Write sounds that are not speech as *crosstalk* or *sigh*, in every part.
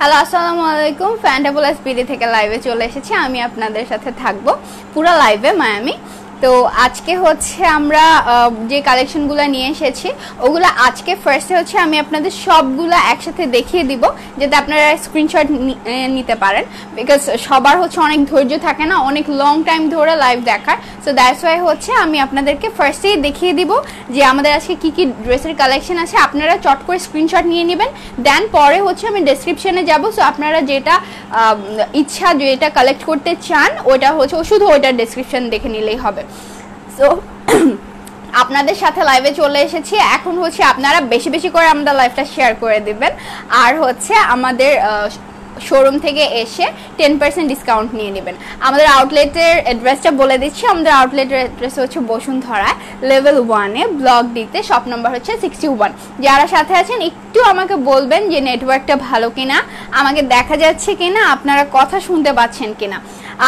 Hello আসসালামু আলাইকুম ফ্যান্টাবল SPD থেকে লাইভে চলে এসেছি। আমি আপনাদের সাথে থাকব পুরো লাইভে মায়ামি তো আজকে হচ্ছে আমরা যে কালেকশনগুলো নিয়ে এসেছি, ওগুলো আজকে ফার্স্টে হচ্ছে আমি আপনাদের সবগুলো একসাথে দেখিয়ে দিব, যাতে আপনারা স্ক্রিনশট নিতে পারেন। বিকজ সবার হচ্ছে অনেক ধৈর্য থাকে না, অনেক লং টাইম ধরে লাইভ দেখার। সো দ্যাটস ওয়াই হচ্ছে আমি আপনাদেরকে ফার্স্টেই দেখিয়ে দিব যে আমাদের আজকে কি কি ড্রেসের কালেকশন আছে। আপনারা চট করে স্ক্রিনশট নিয়ে নেবেন দেন পরে হচ্ছে আমি ডেসক্রিপশনে যাব। সো আপনারা যেটা ইচ্ছা, যেটা কালেক্ট করতে চান ওটা হচ্ছে শুধু ওইটার ডেসক্রিপশন দেখে নিলেই হবে। সো *clears throat* আপনাদের সাথে লাইভে চলে এসেছি। এখন হচ্ছে আপনারা বেশি বেশি করে আমাদের লাইভটা শেয়ার করে দিবেন। আর হচ্ছে আমাদের শোরুম থেকে এসে টেন পার্সেন্ট ডিসকাউন্ট নিয়ে নেবেন। আমাদের আউটলেটের অ্যাড্রেসটা বলে দিচ্ছি। আমাদের আউটলেটের অ্যাড্রেস হচ্ছে বসুন্ধরায় লেভেল ওয়ানে ব্লক দিতে শপ নাম্বার হচ্ছে সিক্সটি ওয়ান যারা সাথে আছেন, একটু আমাকে বলবেন যে নেটওয়ার্কটা ভালো কিনা, আমাকে দেখা যাচ্ছে কিনা, আপনারা কথা শুনতে পাচ্ছেন কিনা।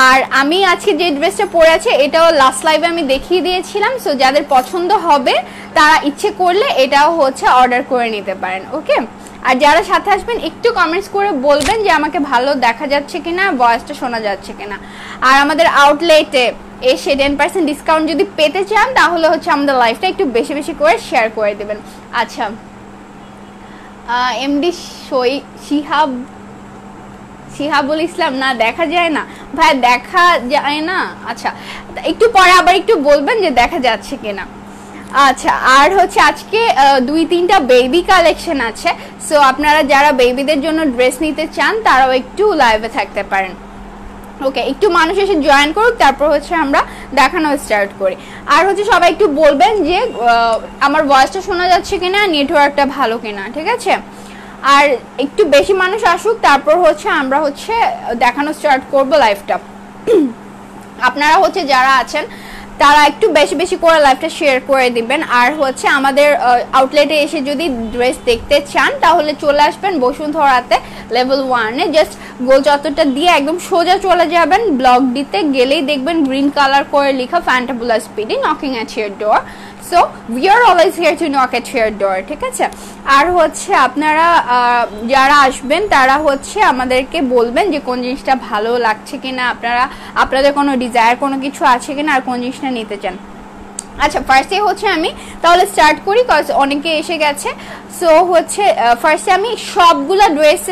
আর আমি আজকে যে ড্রেসটা পরে আছে, এটাও লাস্ট লাইভে আমি দেখিয়ে দিয়েছিলাম। সো যাদের পছন্দ হবে, তারা ইচ্ছে করলে এটাও হচ্ছে অর্ডার করে নিতে পারেন ওকে আর যারা সাথে আসবেন, একটু কমেন্টস করে বলবেন যে আমাকে ভালো দেখা যাচ্ছে কিনা ভয়েসটা শোনা যাচ্ছে কিনা। আর আমাদের আউটলেটে এসে টেন পার্সেন্ট ডিসকাউন্ট যদি পেতে চান, তাহলে হচ্ছে আমাদের লাইফটা একটু বেশি বেশি করে শেয়ার করে দেবেন। আচ্ছা এমডি সই, শিহাব, শিহাবুল ইসলাম, না, দেখা যায় না? ভাই, দেখা যায় না? আচ্ছা একটু পরে আবার একটু বলবেন যে দেখা যাচ্ছে কিনা। আচ্ছা আর হচ্ছে আজকে দুই তিনটা বেবি কালেকশন আছে। সো আপনারা যারা বেবিদের জন্য ড্রেস নিতে চান, তারাও একটু লাইভে থাকতে পারেন। ওকে একটু মানুষ এসে জয়েন করুক, তারপর হচ্ছে আমরা দেখানো স্টার্ট করি। আর হচ্ছে সবাই একটু বলবেন যে আমার ভয়েসটা শোনা যাচ্ছে কিনা নেটওয়ার্কটা ভালো কিনা, ঠিক আছে? আর একটু বেশি মানুষ আসুক, তারপর হচ্ছে আমরা হচ্ছে দেখানো স্টার্ট করব লাইভটা আপনারা হচ্ছে যারা আছেন তারা একটু বেশি বেশি করে লাইভটা শেয়ার করে দিবেন। আর হচ্ছে আমাদের আউটলেটে এসে যদি ড্রেস দেখতে চান, তাহলে চলে আসবেন বসুন্ধরাতে লেভেল ওয়ানে জাস্ট গোল চত্বরটা দিয়ে একদম সোজা চলে যাবেন। ব্লক দিতে গেলেই দেখবেন গ্রিন কালার করে লেখা ফ্যান্টাবুলা speedy knocking at your door so we are always here to knock at here door ঠিক আছে? আর হচ্ছে আপনারা যারা আসবেন, তারা হচ্ছে আমাদেরকে বলবেন যে কোন জিনিসটা ভালো লাগছে কিনা, আপনারা, আপনাদের কোনো ডিজায়ার কোনো কিছু আছে কিনা, আর কোন জিনিসটা নিতে চান। আচ্ছা ফার্স্টে হচ্ছে আমি, তাহলে স্টার্ট করি কজ অনেকে এসে গেছে। সো হচ্ছে ফার্স্টে আমি সবগুলা ড্রেস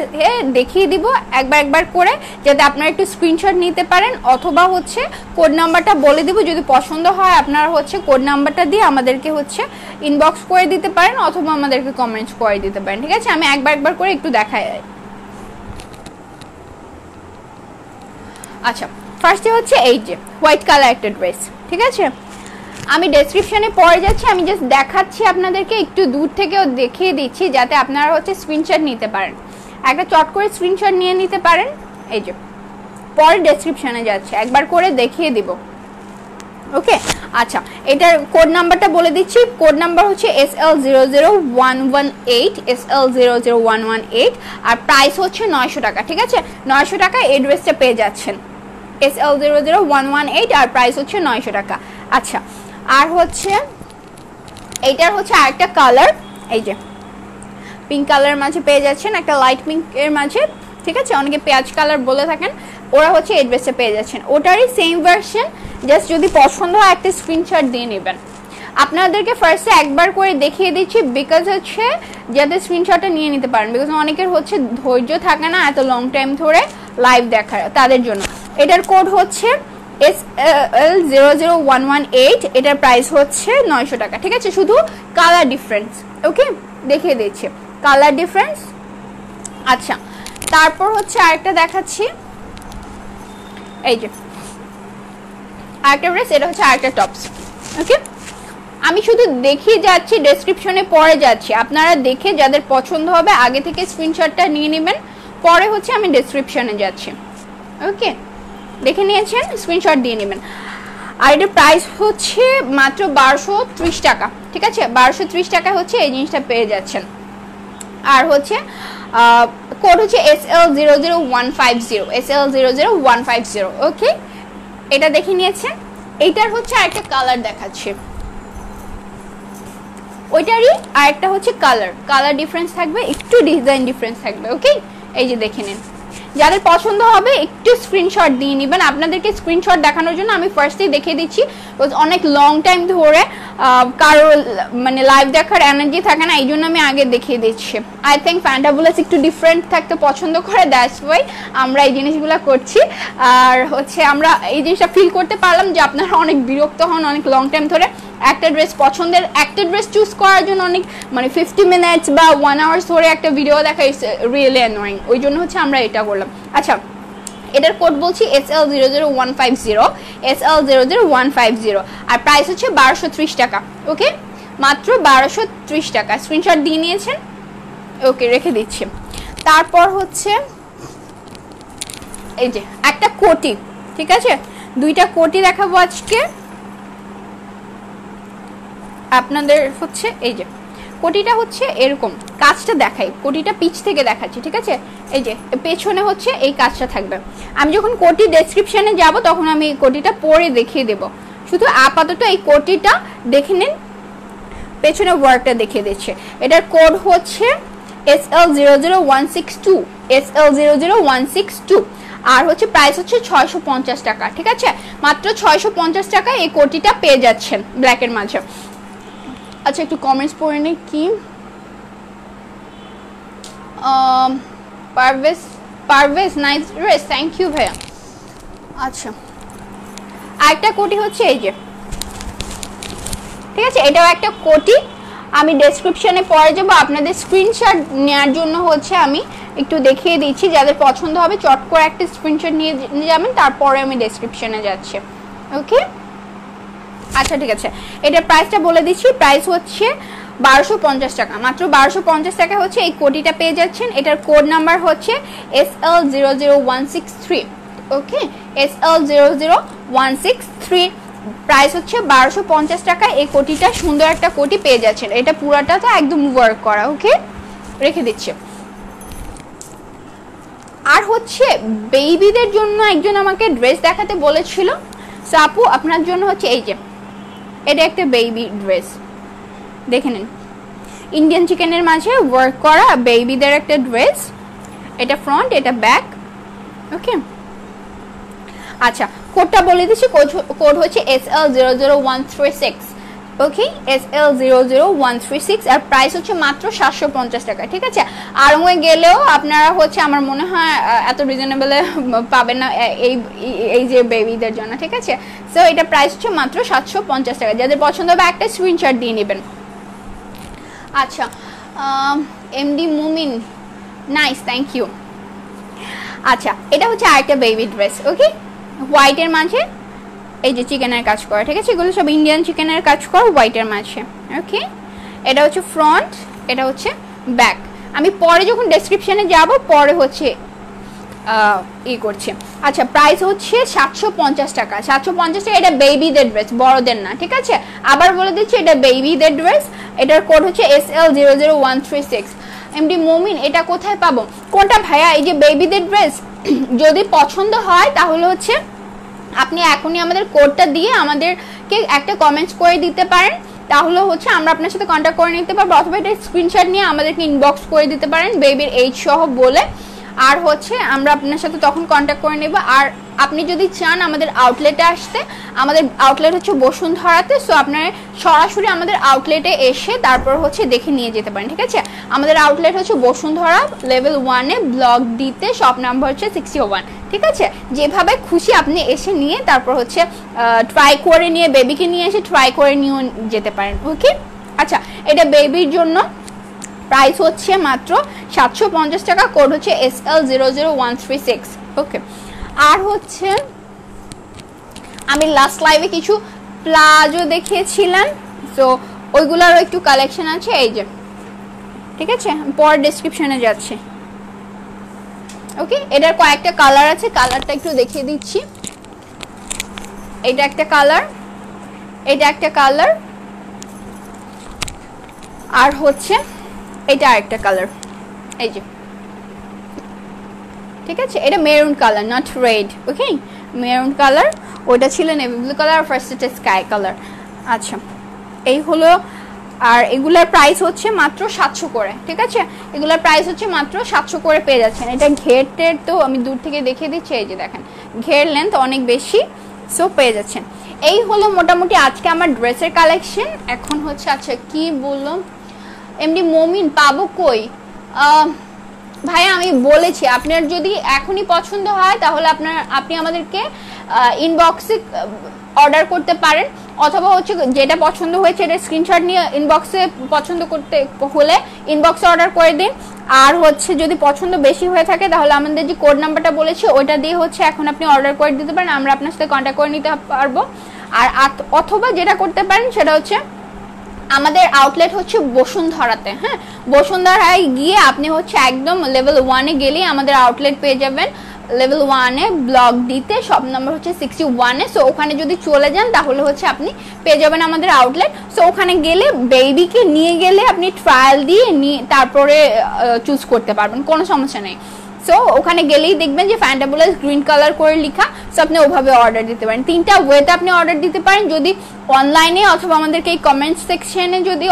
দেখিয়ে দিব, একবার একবার করে, যাতে আপনারা একটু স্ক্রিনশট নিতে পারেন, অথবা হচ্ছে কোড নাম্বারটা বলে দিব, যদি পছন্দ হয়, আপনারা হচ্ছে কোড নাম্বারটা দিয়ে আমাদেরকে হচ্ছে ইনবক্স করে দিতে পারেন, অথবা আমাদেরকে কমেন্টস করে দিতে পারেন, ঠিক আছে? আমি একবার একবার করে একটু দেখাই। আচ্ছা ফার্স্টে হচ্ছে এই যে হোয়াইট কালার একটা ড্রেস ঠিক আছে? আমি ডেসক্রিপশনে পড়ে যাচ্ছি, আমি জাস্ট দেখাচ্ছি আপনাদেরকে, একটু দূর থেকেও দেখিয়ে দিচ্ছি যাতে আপনারা হচ্ছে স্ক্রিনশট নিতে পারেন। একটা চট করে স্ক্রিনশট নিয়ে নিতে পারেন, এই যে। পরে ডেসক্রিপশনে যাচ্ছে, একবার করে দেখিয়ে দিব। ওকে? আচ্ছা এটার কোড নাম্বারটা বলে দিচ্ছি। কোড নাম্বার হচ্ছে S L zero zero one one eight S L zero zero one one eight আর প্রাইস হচ্ছে নয়শো টাকা, ঠিক আছে? নয়শো টাকা এই ড্রেসটা পেয়ে যাচ্ছেন। S L zero zero one one eight আর প্রাইস হচ্ছে নয়শো টাকা। আচ্ছা আর হচ্ছে, এইটার হচ্ছে আরেকটা কালার এই যে পিঙ্ক কালারের মাঝে পেয়ে যাচ্ছেন, একটা লাইট পিঙ্কের মাঝে, ঠিক আছে? অনেকে পেঁয়াজ কালার বলে থাকেন, ওরা হচ্ছে এই ড্রেসে পেয়ে যাচ্ছেন। ওটারই সেম ভার্সন জাস্ট যদি পছন্দ হয়, একটা স্ক্রিনশট দিয়ে নেবেন। আপনাদেরকে ফার্স্টে একবার করে দেখিয়ে দিচ্ছি বিকজ হচ্ছে যাতে স্ক্রিনশটটা নিয়ে নিতে পারেন বিকজ অনেকের হচ্ছে ধৈর্য থাকে না এত লং টাইম ধরে লাইভ দেখার, তাদের জন্য। এটার কোড হচ্ছে S L zero zero one one eight এটার প্রাইস হচ্ছে নয়শো টাকা, ঠিক আছে? শুধু কালার ডিফারেন্স ওকে দেখিয়ে দিচ্ছি। কালার ডিফারেন্স আচ্ছা। তারপর হচ্ছে আরেকটা দেখাচ্ছি। এই যে, আরেকটা ড্রেস এটা হচ্ছে আরেকটা টপস ওকে আমি শুধু দেখিয়ে যাচ্ছি ডেসক্রিপশনে পরে যাচ্ছি। আপনারা দেখে যাদের পছন্দ হবে, আগে থেকে স্ক্রিনশটটা নিয়ে নেবেন। পরে হচ্ছে আমি ডেসক্রিপশনে যাচ্ছি ওকে দেখে নিয়েছেন স্ক্রিনশট দিয়ে নেবেন। আর এটার প্রাইস হচ্ছে মাত্র বারোশো ত্রিশ টাকা, ঠিক আছে? বারোশো ত্রিশ টাকা হচ্ছে এই জিনিসটা পেয়ে যাচ্ছেন। আর হচ্ছে কোড হচ্ছে S L zero zero one five zero S L zero zero one five zero okay এটা দেখে নিয়েছেন। এইটার হচ্ছে আরেকটা কালার দেখাচ্ছে। ওইটারই আরেকটা হচ্ছে কালার কালার ডিফারেন্স থাকবে, একটু ডিজাইন ডিফারেন্স থাকবে ওকে এই যে দেখে নিন। যাদের পছন্দ হবে, একটু স্ক্রিনশট দিয়ে নেবেন। আপনাদেরকে স্ক্রিনশট দেখানোর জন্য আমি ফার্স্টেই দেখিয়ে দিচ্ছি অনেক লং টাইম ধরে কারও মানে লাইভ দেখার এনার্জি থাকে না এই জন্য আমি আগে দেখিয়ে দিচ্ছি। আই থিঙ্ক ফ্যান্টাবুলাস একটু ডিফারেন্ট থাকতে পছন্দ করে দ্যাটস ওয়াই আমরা এই জিনিসগুলো করছি। আর হচ্ছে আমরা এই জিনিসটা ফিল করতে পারলাম যে আপনারা অনেক বিরক্ত হন, অনেক লং টাইম ধরে। একটা ড্রেস পছন্দের, একটা ড্রেস চুজ করার জন্য অনেক মানে ফিফটি মিনিটস বা ওয়ান আওয়ার্স ধরে একটা ভিডিও দেখা ইস রিয়েলি অ্যানোয়িং ওই জন্য হচ্ছে আমরা এটা করলাম। আচ্ছা এটার কোড বলছি S L zero zero one five zero S L zero zero one five zero আর প্রাইস হচ্ছে বারোশো ত্রিশ টাকা ওকে মাত্র বারোশো ত্রিশ টাকা। স্ক্রিনশট দিয়ে নিয়েছেন? ওকে রেখে দিচ্ছি। তারপর হচ্ছে, এই যে, একটা কোটি, ঠিক আছে? দুইটা কোটি দেখাবো আজকে। আপনাদের হচ্ছে এই যে, কোটিটা হচ্ছে এরকম কাজটা দেখাই, কোটিটা পিচ থেকে দেখাচ্ছি, ঠিক আছে? এই যে, পেছনে হচ্ছে এই কাজটা থাকবে। আমি যখন কোটি ডেসক্রিপশনে যাব, তখন আমি এই কোটিটা পরে দেখিয়ে দেব। শুধু আপাতত এই কোটিটা দেখে নিন। পেছনে ওয়ার্কটা দেখিয়ে দিচ্ছে। এটার কোড হচ্ছে S L zero zero one six two S L zero zero one six two আর হচ্ছে প্রাইস হচ্ছে ছয়শো পঞ্চাশ টাকা, ঠিক আছে? মাত্র ছয়শো পঞ্চাশ টাকা এই কোটিটা পেয়ে যাচ্ছেন ব্ল্যাকের মাঝে। আচ্ছা একটু কমেন্টস পড়ে নিই, কি? Parvez Parvez nice dress thank you ভাইয়া। আচ্ছা আরেকটা কোটি হচ্ছে এই যে। ঠিক আছে, এটাও একটা কোটি। আমি ডেসক্রিপশনে পরে যাব, আপনাদের স্ক্রিনশট নেওয়ার জন্য হচ্ছে আমি একটু দেখিয়ে দিচ্ছি, যাদের পছন্দ হবে, চট করে একটা স্ক্রিনশট নিয়ে যাবেন, তারপরে আমি ডেসক্রিপশনে যাচ্ছি। ওকে আচ্ছা ঠিক আছে। এটার প্রাইসটা বলে দিচ্ছি। প্রাইস হচ্ছে বারোশো পঞ্চাশ টাকা। মাত্র বারোশো পঞ্চাশ টাকা হচ্ছে এই কোটিটা পেয়ে যাচ্ছেন। এটার কোড নাম্বার হচ্ছে S L zero zero one six three okay S L zero zero one six three price হচ্ছে বারোশো পঞ্চাশ টাকা। এই কোটিটা সুন্দর একটা কোটি পেয়ে যাচ্ছেন। এটা পুরাটা তো একদম ওয়ার্ক করা ওকে রেখে দিচ্ছে। আর হচ্ছে বেবিদের জন্য একজন আমাকে ড্রেস দেখাতে বলেছিল। সাপু আপনার জন্য হচ্ছে এই যে এটা একটা বেবি ড্রেস দেখে নিন। ইন্ডিয়ান চিকেনের মাঝে ওয়ার্ক করা বেবিদের একটা ড্রেস এটা ফ্রন্ট এটা ব্যাক ওকে আচ্ছা কোডটা বলে দিচ্ছি। কোড হচ্ছে S L zero zero one three six okay? S L zero zero one three six আর প্রাইস হচ্ছে মাত্র সাতশো পঞ্চাশ টাকা, ঠিক আছে? আরঙে গেলেও আপনারা হচ্ছে আমার মনে হয় এত রিজনেবলে পাবেন না এই এই যে বেবিদের জন্য, ঠিক আছে? সো এটা প্রাইস হচ্ছে মাত্র সাতশো পঞ্চাশ টাকা। যাদের পছন্দ হবে একটা স্ক্রিনশট দিয়ে নেবেন। আচ্ছা এমডি মুমিন নাইস থ্যাংক ইউ আচ্ছা এটা হচ্ছে আরেকটা বেবি ড্রেস ওকে হোয়াইটের মাঝে এই যে চিকেনের কাজ করা, ঠিক আছে? এগুলো সব ইন্ডিয়ান চিকেনের কাজ করা হোয়াইটের মাঝে ওকে এটা হচ্ছে ফ্রন্ট এটা হচ্ছে ব্যাক আমি পরে যখন ডেসক্রিপশনে যাব, পরে হচ্ছে ই করছে। আচ্ছা প্রাইস হচ্ছে সাতশো পঞ্চাশ টাকা। সাতশো পঞ্চাশ টাকা, এটা বেবিদের ড্রেস বড়দের না, ঠিক আছে? আবার বলে দিচ্ছি, এটা বেবিদের ড্রেস এটার কোড হচ্ছে S L zero zero one three six MD Momin এটা কোথায় পাবো? কোনটা ভাইয়া? এই যে বেবিদের ড্রেস *clears throat* যদি পছন্দ হয়, তাহলে হচ্ছে আপনি এখনই আমাদের কোডটা দিয়ে আমাদেরকে একটা কমেন্টস করে দিতে পারেন। তাহলে হচ্ছে আমরা আপনার সাথে কন্ট্যাক্ট করে নিতে পারব অথবা এটা স্ক্রিনশট নিয়ে আমাদেরকে ইনবক্স করে দিতে পারেন বেবির এইজ সহ বলে। আর হচ্ছে আমরা আপনার সাথে তখন কন্ট্যাক্ট করে নেব। আর আপনি যদি চান আমাদের আউটলেটে আসতে, আমাদের আউটলেট হচ্ছে বসুন্ধরাতে সো আপনারা সরাসরি আমাদের আউটলেটে এসে তারপর হচ্ছে দেখে নিয়ে যেতে পারেন, ঠিক আছে? আমাদের আউটলেট হচ্ছে বসুন্ধরা লেভেল ওয়ানে ব্লক ডিতে শপ নাম্বার হচ্ছে সিক্সটি ওয়ান ঠিক আছে? যেভাবে খুশি আপনি এসে নিয়ে তারপর হচ্ছে ট্রাই করে নিয়ে বেবিকে নিয়ে এসে ট্রাই করে নিয়েও যেতে পারেন ওকে আচ্ছা এটা বেবির জন্য প্রাইস হচ্ছে মাত্র সাতশো পঞ্চাশ টাকা কোড হচ্ছে S L zero zero one three six okay আর হচ্ছে, আমি লাস্ট লাইভে কিছু প্লাজো দেখিয়েছিলাম তো ওইগুলোরও একটু কালেকশন আছে, এই যে, ঠিক আছে? পর ডিসক্রিপশনে যাচ্ছে। ওকে এটার কয়েকটা কালার আছে কালারটা একটু দেখিয়ে দিচ্ছি। এটা একটা কালার এটা একটা কালার আর হচ্ছে, এটা আরেকটা কালার এই যে। ঠিক আছে? এটা maroon colour not red okay maroon colour ওটা ছিল নেভি ব্লু কালার আর ফার্স্ট এটা স্কাই কালার আচ্ছা এই হলো, আর এগুলার প্রাইস হচ্ছে মাত্র সাতশো করে, ঠিক আছে? এগুলার প্রাইস হচ্ছে মাত্র সাতশো করে পেয়ে যাচ্ছেন। এটা ঘেরটের তো আমি দূর থেকে দেখিয়ে দিচ্ছি, এই যে দেখেন, ঘের লেন্থ অনেক বেশি সো পেয়ে যাচ্ছেন। এই হলো মোটামুটি আজকে আমার ড্রেসের কালেকশন এখন হচ্ছে আচ্ছা কি বলল এমনি মমিন পাবো কই? ভাই, আমি বলেছি, আপনার যদি এখনই পছন্দ হয়, তাহলে আপনার, আপনি আমাদেরকে ইনবক্সে অর্ডার করতে পারেন। অথবা হচ্ছে যেটা পছন্দ হয়েছে, এটা স্ক্রিনশট নিয়ে ইনবক্সে পছন্দ করতে হলে ইনবক্সে অর্ডার করে দিন। আর হচ্ছে যদি পছন্দ বেশি হয়ে থাকে, তাহলে আমাদের যে কোড নাম্বারটা বলেছি, ওইটা দিয়ে হচ্ছে এখন আপনি অর্ডার করে দিতে পারেন। আমরা আপনার সাথে কন্ট্যাক্ট করে নিতে পারব। আর অথবা যেটা করতে পারেন, সেটা হচ্ছে আমাদের আউটলেট হচ্ছে বসুন্ধরাতে হ্যাঁ? বসুন্ধরায় গিয়ে আপনি হচ্ছে একদম লেভেল ওয়ানে গেলেই আমাদের আউটলেট পেয়ে যাবেন। লেভেল ওয়ানে ব্লক দিতে সব নম্বর হচ্ছে সিক্সটি ওয়ানে সো ওখানে যদি চলে যান, তাহলে হচ্ছে আপনি পেয়ে যাবেন আমাদের আউটলেট সো ওখানে গেলে বেবিকে নিয়ে গেলে আপনি ট্রায়াল দিয়ে নিয়ে, তারপরে চুজ করতে পারবেন। কোনো সমস্যা নেই। সো ওখানে গেলেই দেখবেন যে ফ্যান্টাবুলাস গ্রিন কালার করে লেখা সো আপনি ওভাবে অর্ডার দিতে পারেন। তিনটা ওয়েতে আপনি অর্ডার দিতে পারেন। যদি অনলাইনে অথবা আমাদেরকে এই কমেন্ট সেকশনে যদি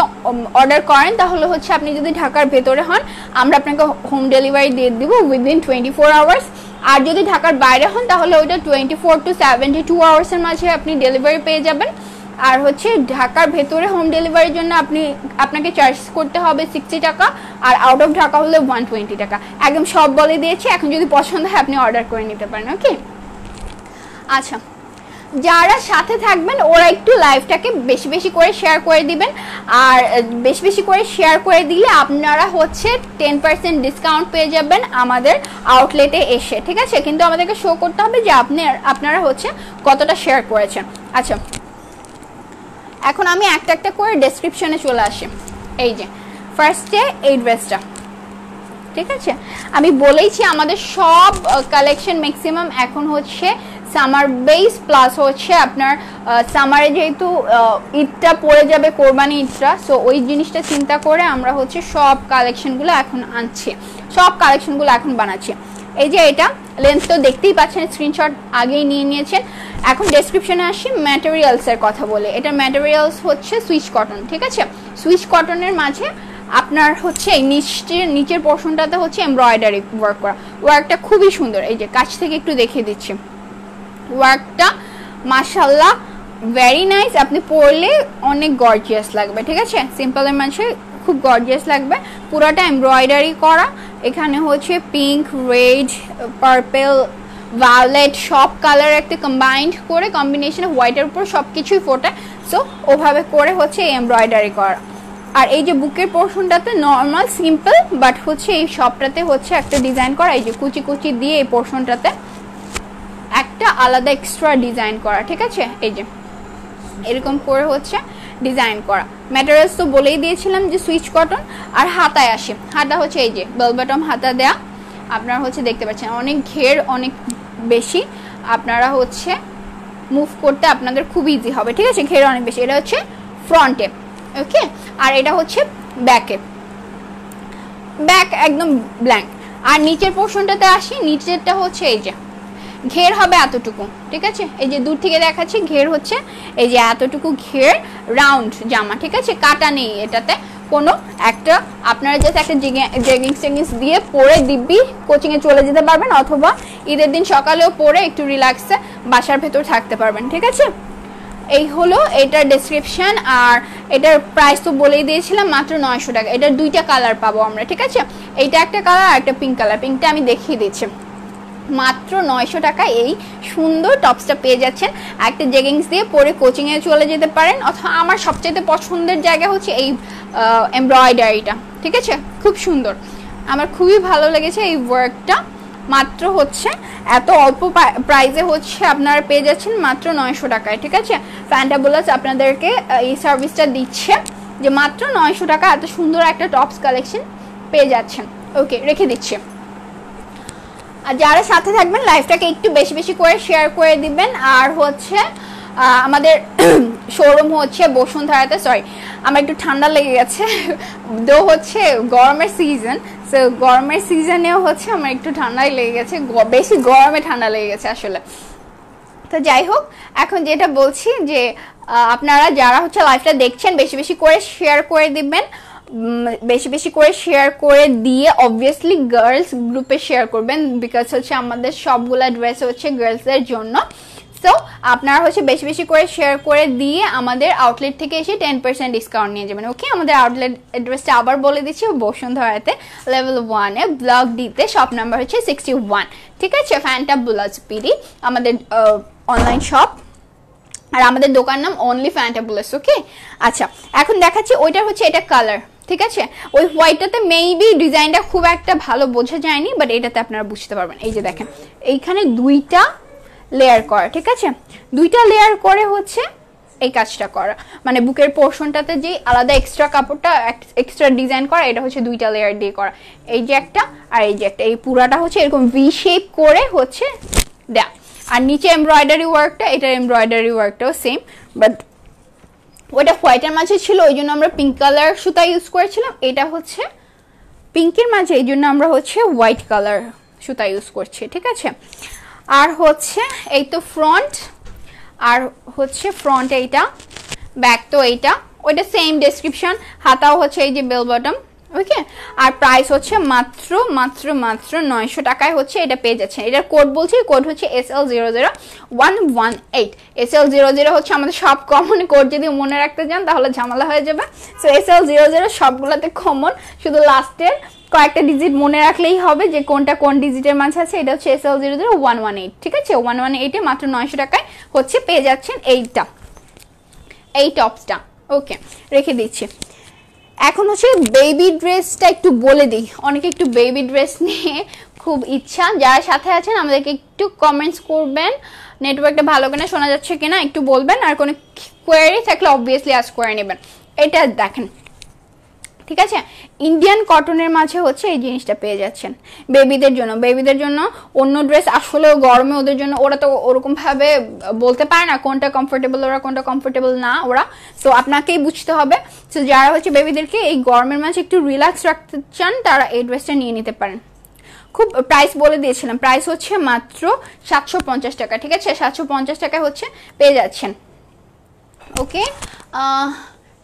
অর্ডার করেন, তাহলে হচ্ছে আপনি যদি ঢাকার ভেতরে হন, আমরা আপনাকে হোম ডেলিভারি দিয়ে দিব উইদিন টোয়েন্টি ফোর আওয়ার্স আর যদি ঢাকার বাইরে হন, তাহলে ওইটা twenty four to seventy two আওয়ার্সের মাঝে আপনি ডেলিভারি পেয়ে যাবেন। আর হচ্ছে ঢাকার ভেতরে হোম ডেলিভারির জন্য আপনি, আপনাকে চার্জ করতে হবে সিক্সটি টাকা আর আউট অফ ঢাকা হলে ওয়ান টোয়েন্টি টাকা। একদম সব বলে দিয়েছি, এখন যদি পছন্দ হয় আপনি অর্ডার করে নিতে পারেন ওকে আচ্ছা যারা সাথে থাকবেন, ওরা একটু লাইভটাকে বেশি বেশি করে শেয়ার করে দিবেন। আর বেশি বেশি করে শেয়ার করে দিলে আপনারা হচ্ছে টেন পার্সেন্ট ডিসকাউন্ট পেয়ে যাবেন আমাদের আউটলেটে এসে, ঠিক আছে? কিন্তু আমাদেরকে শো করতে হবে যে আপনি, আপনারা হচ্ছে কতটা শেয়ার করেছেন। আচ্ছা এখন আমি একটা একটা করে ডেসক্রিপশনে চলে আসি। এই যে ফার্স্টে এই ড্রেসটা ঠিক আছে? আমি বলেইছি আমাদের সব কালেকশন ম্যাক্সিমাম এখন হচ্ছে সামার বেস প্লাস হচ্ছে আপনার সামারে যেহেতু ঈদটা পড়ে যাবে, কোরবানি ঈদটা সো ওই জিনিসটা চিন্তা করে আমরা হচ্ছে সব কালেকশনগুলো এখন আনছি। সব কালেকশনগুলো এখন বানাচ্ছি। এই যে এটা লেন্স তো দেখতেই পাচ্ছেন স্ক্রিনশট আগেই নিয়ে নিয়েছেন। এখন ডেসক্রিপশনে আসি ম্যাটেরিয়ালসের কথা বলে। এটা ম্যাটেরিয়ালস হচ্ছে সুইচ কটন ঠিক আছে? সুইচ কটনের মাঝে আপনার হচ্ছে নিচের নিচের পোর্শনটাতে হচ্ছে এমব্রয়ডারি ওয়ার্ক করা। ওয়ার্কটা খুবই সুন্দর। এই যে কাছ থেকে একটু দেখিয়ে দিচ্ছি। ওয়ার্কটা মাসাল্লাহ ভেরি নাইস আপনি পরলে অনেক গর্জিয়াস লাগবে, ঠিক আছে? সিম্পলের মাঝে খুব গর্জিয়াস লাগবে। পুরোটা এমব্রয়ডারি করা। এখানে হচ্ছে পিঙ্ক রেড পার্পেল ভায়োলেট সব কালার একটা কম্বাইন্ড করে কম্বিনেশন হোয়াইটের উপর সব কিছুই ফোটে। সো ওভাবে করে হচ্ছে এমব্রয়ডারি করা। আর এই যে বুকের পোর্শনটাতে নর্মাল সিম্পল বাট হচ্ছে এই সবটাতে হচ্ছে একটা ডিজাইন করা। এই যে কুচি কুচি দিয়ে এই পোর্শনটাতে একটা আলাদা এক্সট্রা ডিজাইন করা, ঠিক আছে? এই যে, এরকম করে হচ্ছে ডিজাইন করা। ম্যাটেরিয়ালস তো বলেই দিয়েছিলাম যে সুইচ কটন আর হাতায় আসে। হাতা হচ্ছে এই যে বেলবাটম হাতা দেয়া। আপনারা হচ্ছে দেখতে পাচ্ছেন, অনেক ঘের, অনেক বেশি। আপনারা হচ্ছে মুভ করতে আপনাদের খুব ইজি হবে, ঠিক আছে? ঘের অনেক বেশি। এটা হচ্ছে ফ্রন্টে ওকে আর এটা হচ্ছে ব্যাকে ব্যাক একদম ব্ল্যাঙ্ক আর নিচের পোর্শনটাতে আসি, নিচেরটা হচ্ছে এই যে। ঘের হবে এতটুকু, ঠিক আছে? এই যে দূর থেকে দেখাচ্ছি, ঘের হচ্ছে এই যে এতটুকু ঘের রাউন্ড জামা, ঠিক আছে? কাটা নেই এটাতে কোনো। একটা আপনারা জাস্ট একটা জেগিংস টেগিংস দিয়ে পরে দিব্যি কোচিংয়ে চলে যেতে পারবেন অথবা ঈদের দিন সকালেও পরে একটু রিল্যাক্সে বাসার ভেতর থাকতে পারবেন, ঠিক আছে? এই হলো এটার ডেসক্রিপশন আর এটার প্রাইস তো বলেই দিয়েছিলাম মাত্র নয়শো টাকা। এটার দুইটা কালার পাবো আমরা, ঠিক আছে? এইটা একটা কালার আর একটা পিঙ্ক কালার পিঙ্কটা আমি দেখিয়ে দিচ্ছি। মাত্র নয়শো টাকা এই সুন্দর টপসটা পেয়ে যাচ্ছেন। একটা জেগিংস দিয়ে পরে কোচিংয়ে চলে যেতে পারেন। অথবা আমার সবচেয়ে পছন্দের জায়গা হচ্ছে এই এমব্রয়ডারিটা ঠিক আছে? খুব সুন্দর। আমার খুবই ভালো লেগেছে এই ওয়ার্কটা মাত্র হচ্ছে, এত অল্প প্রাইজে হচ্ছে আপনারা পেয়ে যাচ্ছেন মাত্র নয়শো টাকায়। ঠিক আছে? ফ্যান্টাবুলাস আপনাদেরকে এই সার্ভিসটা দিচ্ছে যে মাত্র নয়শো টাকা এত সুন্দর একটা টপস কালেকশন পেয়ে যাচ্ছেন। ওকে রেখে দিচ্ছে। আর যারা সাথে থাকবেন লাইফটাকে একটু বেশি বেশি করে শেয়ার করে দিবেন। আর হচ্ছে আমাদের *clears throat* শোরুম হচ্ছে বসুন্ধরাতে সরি আমার একটু ঠান্ডা লেগে গেছে। *laughs* দো হচ্ছে গরমের সিজন সো গরমের সিজনেও হচ্ছে আমার একটু ঠান্ডাই লেগে গেছে বেশি গরমে ঠান্ডা লেগে গেছে আসলে। তো যাই হোক, এখন যেটা বলছি যে আপনারা যারা হচ্ছে লাইভটা দেখছেন, বেশি বেশি করে শেয়ার করে দিবেন। বেশি বেশি করে শেয়ার করে দিয়ে অবভিয়াসলি গার্লস গ্রুপে শেয়ার করবেন বিকজ হচ্ছে আমাদের সবগুলা ড্রেস হচ্ছে গার্লসদের জন্য। সো আপনারা হচ্ছে বেশি বেশি করে শেয়ার করে দিয়ে আমাদের আউটলেট থেকে এসে টেন পার্সেন্ট ডিসকাউন্ট নিয়ে যাবেন ওকে আমাদের আউটলেট অ্যাড্রেসটা আবার বলে দিচ্ছি বসুন্ধরাতে লেভেল ওয়ানে ব্লক ডিতে শপ নাম্বার হচ্ছে সিক্সটি ওয়ান ঠিক আছে? ফ্যান্টা বুলাজ পিডি আমাদের অনলাইন শপ আর আমাদের দোকান নাম অনলি ফ্যান্টাবুলাস ওকে আচ্ছা এখন দেখাচ্ছি ওইটার হচ্ছে এটা কালার ঠিক আছে? ওই হোয়াইটটাতে মেবি ডিজাইনটা খুব একটা ভালো বোঝা যায়নি বাট এটাতে আপনারা বুঝতে পারবেন। এই যে দেখেন, এইখানে দুইটা লেয়ার করা, ঠিক আছে? দুইটা লেয়ার করে হচ্ছে এই কাজটা করা। মানে বুকের পোর্শনটাতে যে আলাদা এক্সট্রা কাপড়টা এক্সট্রা ডিজাইন করা, এটা হচ্ছে দুইটা লেয়ার দিয়ে করা। এই যে একটা আর এই যে একটা। এই পুরাটা হচ্ছে এরকম ভি শেপ করে হচ্ছে দেয়া। আর নিচে এমব্রয়ডারি ওয়ার্কটা এটার এমব্রয়ডারি ওয়ার্কটাও সেম বাট ওইটা হোয়াইটের মাঝে ছিল, ওই জন্য আমরা পিঙ্ক কালার সুতা ইউজ করেছিলাম। এটা হচ্ছে পিঙ্কের মাঝে, এই জন্য আমরা হচ্ছে হোয়াইট কালার সুতা ইউজ করছি, ঠিক আছে? আর হচ্ছে এই তো ফ্রন্ট আর হচ্ছে ফ্রন্ট এইটা ব্যাক তো এইটা, ওইটা সেম ডেসক্রিপশন হাতাও হচ্ছে এই যে বেল বটম ওকে আর প্রাইস হচ্ছে মাত্র মাত্র মাত্র নয়শো টাকায় হচ্ছে এটা পেয়ে যাচ্ছে এটার কোড বলছি কোড হচ্ছে S L zero zero one one eight S L zero zero হচ্ছে আমাদের সব কমন কোড যদি মনে রাখতে চান তাহলে ঝামেলা হয়ে যাবে। So S L zero zero সবগুলোতে কমন শুধু লাস্টের কয়েকটা ডিজিট মনে রাখলেই হবে যে কোনটা কোন ডিজিটের মাঝে আছে, এটা হচ্ছে S L zero zero one one eight ঠিক আছে? ওয়ান ওয়ান এইটে মাত্র নয়শো টাকায় হচ্ছে পেয়ে যাচ্ছেন এইটা। এই টপসটা ওকে রেখে দিচ্ছি। এখন হচ্ছে বেবি ড্রেসটা একটু বলে দিই। অনেকে একটু বেবি ড্রেস নিয়ে খুব ইচ্ছা। যারা সাথে আছেন, আমাদেরকে একটু কমেন্টস করবেন। নেটওয়ার্কটা ভালো কিনা, শোনা যাচ্ছে কিনা, একটু বলবেন। আর কোনো কোয়ারি থাকলে অবভিয়াসলি আজ করে নেবেন। এটা দেখেন ঠিক আছে? ইন্ডিয়ান কটনের মাঝে হচ্ছে এই জিনিসটা পেয়ে যাচ্ছেন। বেবিদের জন্য। বেবিদের জন্য অন্য ড্রেস আসলে গরমে ওদের জন্য ওরা তো ওরকমভাবে বলতে পারে না কোনটা কমফোর্টেবল ওরা, কোনটা কমফোর্টেবল না ওরা। সো আপনাকেই বুঝতে হবে। সো যারা হচ্ছে বেবিদেরকে এই গরমের মাঝে একটু রিল্যাক্স রাখতে চান, তারা এই ড্রেসটা নিয়ে নিতে পারেন। খুব প্রাইস বলে দিয়েছিলাম। প্রাইস হচ্ছে মাত্র সাতশো পঞ্চাশ টাকা, ঠিক আছে? সাতশো পঞ্চাশ টাকা হচ্ছে পেয়ে যাচ্ছেন। Okay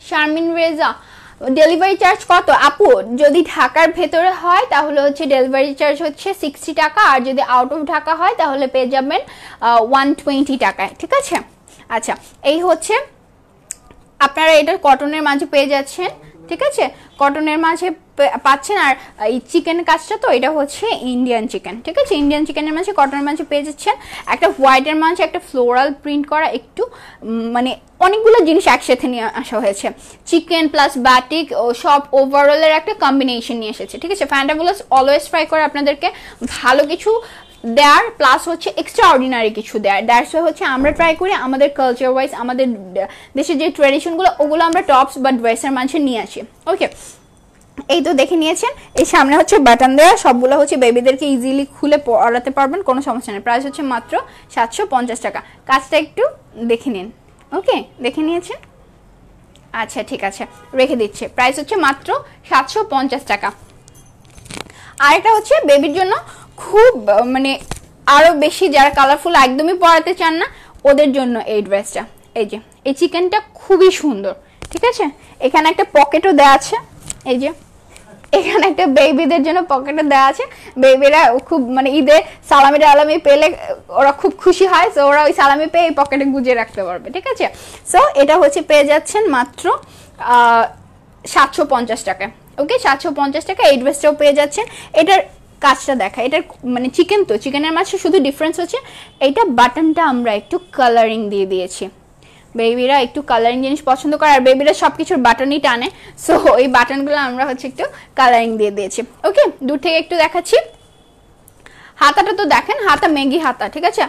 Sharmin Reza delivery charge কত? আপু, যদি ঢাকার ভেতরে হয়, তাহলে হচ্ছে ডেলিভারি চার্জ হচ্ছে সিক্সটি টাকা, আর যদি আউট অফ ঢাকা হয়, তাহলে পেয়ে যাবেন ওয়ান টোয়েন্টি টাকায়, ঠিক আছে? আচ্ছা এই হচ্ছে, আপনারা এটা কটনের মাঝে পেয়ে যাচ্ছেন, ঠিক আছে? কটনের মাঝে পাচ্ছেন। আর এই চিকেন কাজটা তো, এটা হচ্ছে ইন্ডিয়ান চিকেন ঠিক আছে? ইন্ডিয়ান চিকেনের মাঝে কটনের মাঝে পেয়ে যাচ্ছেন। একটা হোয়াইটের মাঝে একটা ফ্লোরাল প্রিন্ট করা একটু মানে অনেকগুলো জিনিস একসাথে নিয়ে আসা হয়েছে। চিকেন প্লাস ব্যাটিক ও সব ওভারঅলের একটা কম্বিনেশন নিয়ে এসেছে, ঠিক আছে? ফ্যান্টাগুলো অলওয়েজ ট্রাই করে আপনাদেরকে ভালো কিছু দেয়ার প্লাস হচ্ছে এক্সট্রা অর্ডিনারি কিছু দেয়ার। দ্যাটস হচ্ছে আমরা ট্রাই করি আমাদের কালচার ওয়াইজ আমাদের দেশের যে ট্রেডিশনগুলো ওগুলো আমরা টপস বা ড্রেসের মাঝে নিয়ে আসি। ওকে এই তো দেখে নিয়েছেন। এই সামনে হচ্ছে বাটন দেওয়া সবগুলো হচ্ছে বেবিদেরকে ইজিলি খুলে পড়াতে পারবেন, কোনো সমস্যা নেই। প্রাইস হচ্ছে মাত্র সাতশো পঞ্চাশ টাকা। কাজটা একটু দেখে নিন। ওকে দেখে নিয়েছেন? আচ্ছা ঠিক আছে। রেখে দিচ্ছে। প্রাইস হচ্ছে মাত্র সাতশো পঞ্চাশ টাকা। আরেকটা হচ্ছে বেবির জন্য খুব মানে আরও বেশি যারা কালারফুল একদমই পরাতে চান না, ওদের জন্য এই ড্রেসটা এই যে, এই চিকেনটা খুবই সুন্দর। ঠিক আছে? এখানে একটা পকেটও দেওয়া আছে। এই যে এখানে একটা বেবিদের জন্য পকেটে দেওয়া আছে। বেবিরা খুব মানে ঈদে সালামি টালামি পেলে ওরা খুব খুশি হয় সো ওরা ওই সালামি পেয়ে এই পকেটে গুজিয়ে রাখতে পারবে, ঠিক আছে? সো এটা হচ্ছে পেয়ে যাচ্ছেন মাত্র সাতশো পঞ্চাশ টাকায় ওকে সাতশো পঞ্চাশ টাকা এই ড্রেসটাও পেয়ে যাচ্ছেন। এটার কাজটা দেখা, এটার মানে চিকেন তো চিকেনের মাঝে শুধু ডিফারেন্স হচ্ছে, এইটা বাটনটা আমরা একটু কালারিং দিয়ে দিয়েছি। বেবিরা একটু কালারিং জিনিস পছন্দ করে, আর বেবিরা সব কিছুর বাটনই টানে। সো ওই বাটনগুলো আমরা হচ্ছে একটু কালারিং দিয়ে দিয়েছি। ওকে দূর থেকে একটু দেখাচ্ছি। হাতাটা তো দেখেন, হাতা মেগি হাতা, ঠিক আছে?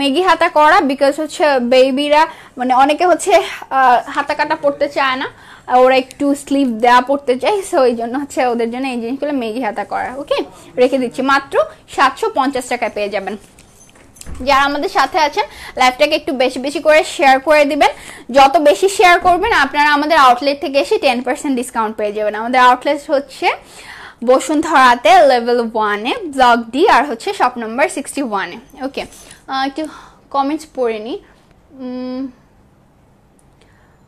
মেগি হাতা করা বিকজ হচ্ছে বেবিরা মানে অনেকে হচ্ছে হাতা কাটা পড়তে চায় না। ওরা একটু স্লিভ দেওয়া পড়তে চায় সো ওই জন্য হচ্ছে ওদের জন্য এই জিনিসগুলো মেগি হাতা করা। ওকে রেখে দিচ্ছি। মাত্র সাতশো পঞ্চাশ টাকায় পেয়ে যাবেন। যারা আমাদের সাথে আছেন লাইভটাকে একটু বেশি বেশি করে শেয়ার করে দিবেন। যত বেশি শেয়ার করবেন, আপনারা আমাদের আউটলেট থেকে এসে টেন পার্সেন্ট ডিসকাউন্ট পেয়ে যাবেন। আমাদের আউটলেট হচ্ছে বসুন্ধরাতে লেভেল ওয়ানে ব্লক ডি আর হচ্ছে শপ নাম্বার সিক্সটি ওয়ানে ওকে একটু কমেন্টস পড়ে নিই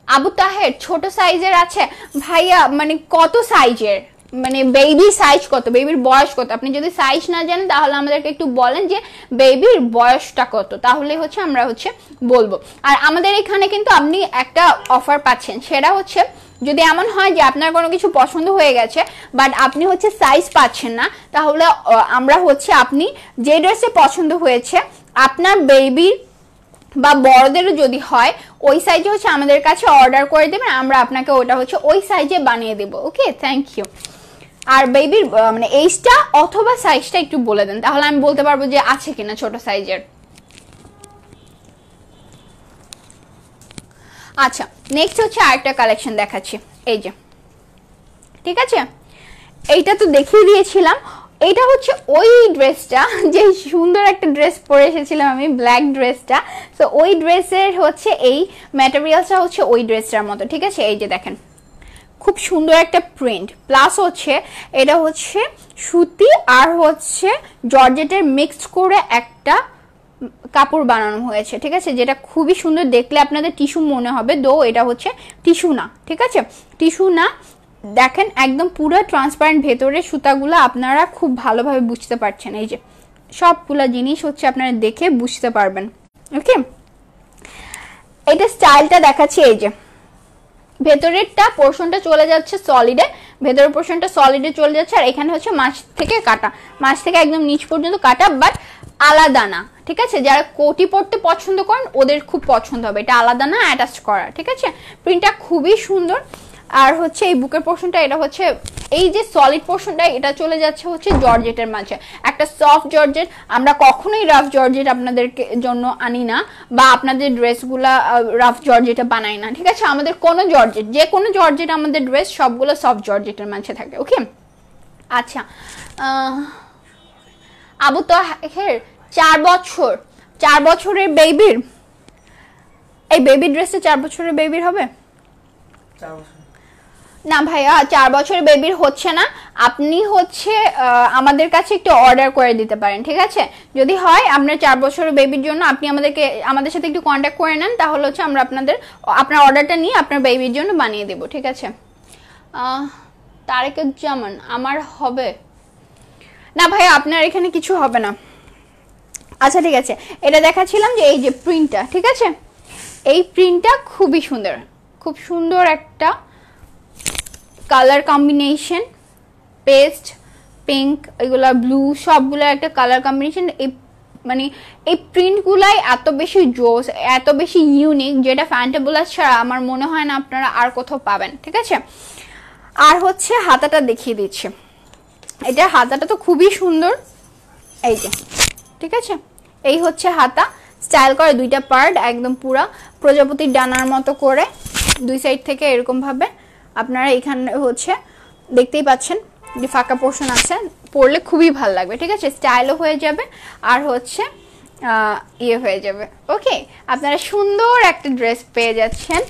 আবু তাহের ছোট সাইজের আছে। ভাইয়া মানে কত সাইজের মানে বেবির সাইজ কত? বেবির বয়স কত? আপনি যদি সাইজ না জানেন, তাহলে আমাদেরকে একটু বলেন যে বেবির বয়সটা কত। তাহলে হচ্ছে আমরা হচ্ছে বলব। আর আমাদের এখানে কিন্তু আপনি একটা অফার পাচ্ছেন। সেটা হচ্ছে, যদি এমন হয় যে আপনার কোনো কিছু পছন্দ হয়ে গেছে বাট আপনি হচ্ছে সাইজ পাচ্ছেন না, তাহলে আমরা হচ্ছে আপনি যে ড্রেসে পছন্দ হয়েছে, আপনার বেবির বা বড়দেরও যদি হয়, ওই সাইজে হচ্ছে আমাদের কাছে অর্ডার করে দেবেন। আমরা আপনাকে ওটা হচ্ছে ওই সাইজে বানিয়ে দেবো। ওকে থ্যাংক ইউ আর বেবির মানে এইজটা অথবা সাইজটা একটু বলে দেন, তাহলে আমি বলতে পারব যে আছে কিনা ছোট সাইজের আচ্ছা নেক্সট হচ্ছে আরেকটা কালেকশন দেখাচ্ছি, এই যে। ঠিক আছে? এইটা তো দেখিয়ে দিয়েছিলাম। এইটা হচ্ছে ওই ড্রেসটা যে সুন্দর একটা ড্রেস পরে এসেছিলাম আমি ব্ল্যাক ড্রেসটা তো ওই ড্রেসের হচ্ছে এই ম্যাটেরিয়ালসটা হচ্ছে ওই ড্রেসটার মতো, ঠিক আছে? এই যে দেখেন। খুব সুন্দর একটা প্রিন্ট প্লাস হচ্ছে, এটা হচ্ছে সুতি আর হচ্ছে জর্জেটের মিক্স করে একটা কাপড় বানানো হয়েছে, ঠিক আছে? যেটা খুবই সুন্দর দেখলে আপনাদের টিস্যু মনে হবে দো এটা হচ্ছে টিস্যু না, ঠিক আছে? টিস্যু না, দেখেন একদম পুরো ট্রান্সপারেন্ট ভেতরে সুতাগুলো আপনারা খুব ভালোভাবে বুঝতে পারছেন। এই যে, সবগুলা জিনিস হচ্ছে আপনারা দেখে বুঝতে পারবেন ওকে এটা স্টাইলটা দেখাচ্ছি, এই যে। ভেতরেরটা পোর্শনটা চলে যাচ্ছে সলিডে ভেতরের পোর্শনটা সলিডে চলে যাচ্ছে, আর এখানে হচ্ছে মাছ থেকে কাটা। মাছ থেকে একদম নিচ পর্যন্ত কাটা বাট আলাদা না, ঠিক আছে? যারা কোটি পড়তে পছন্দ করেন, ওদের খুব পছন্দ হবে। এটা আলাদা না অ্যাটাচ করা, ঠিক আছে? প্রিন্টটা খুবই সুন্দর। আর হচ্ছে এই বুকের পোর্শনটা এটা হচ্ছে, এই যে সলিড পোর্শনটা এটা চলে যাচ্ছে হচ্ছে জর্জেটের মাঝে। একটা সফট জর্জেট, আমরা কখনোই রাফ জর্জেট আপনাদেরকে জন্য আনি না, বা আপনাদের ড্রেসগুলা রাফ জর্জেটে বানাই না, ঠিক আছে? আমাদের কোনো জর্জেট, যে কোনো জর্জেট আমাদের ড্রেস সবগুলো সফট জর্জেটের মাঝে থাকে ওকে আচ্ছা আবু তো হের চার বছর, চার বছরের বেবির এই বেবি ড্রেসে চার বছরের বেবির হবে? চার বছর না ভাইয়া, চার বছরের বেবির হচ্ছে না। আপনি হচ্ছে আমাদের কাছে একটু অর্ডার করে দিতে পারেন, ঠিক আছে? যদি হয় আপনার চার বছরের বেবির জন্য আপনি আমাদেরকে, আমাদের সাথে একটু কন্ট্যাক্ট করে নেন, তাহলে হচ্ছে আমরা আপনাদের, আপনার অর্ডারটা নিয়ে আপনার বেবির জন্য বানিয়ে দেবো, ঠিক আছে? তারেকুজ্জামান আমার হবে। না ভাইয়া, আপনার এখানে কিছু হবে না। আচ্ছা ঠিক আছে। এটা দেখাচ্ছিলাম যে এই যে প্রিন্টটা ঠিক আছে? এই প্রিন্টটা খুবই সুন্দর, খুব সুন্দর একটা কালার কম্বিনেশন পেস্ট পিঙ্ক এগুলো ব্লু সবগুলো একটা কালার কম্বিনেশন এই মানে এই প্রিন্টগুলাই এত বেশি জোস, এত বেশি ইউনিক যেটা ফ্যান্টাবুলাস ছাড়া আমার মনে হয় না আপনারা আর কোথাও পাবেন, ঠিক আছে? আর হচ্ছে হাতাটা দেখিয়ে দিচ্ছে। এটা হাতাটা তো খুবই সুন্দর। এই যে, ঠিক আছে? এই হচ্ছে হাতা। স্টাইল করে দুইটা পার্ট, একদম পুরা। প্রজাপতির ডানার মতো করে, দুই সাইড থেকে এরকমভাবে আপনারা এখানে হচ্ছে দেখতেই পাচ্ছেন যে ফাঁকা পোর্শন আছে পরলে খুবই ভালো লাগবে, ঠিক আছে? স্টাইলও হয়ে যাবে আর হচ্ছে ইয়ে হয়ে যাবে। ওকে আপনারা সুন্দর একটা ড্রেস পেয়ে যাচ্ছেন।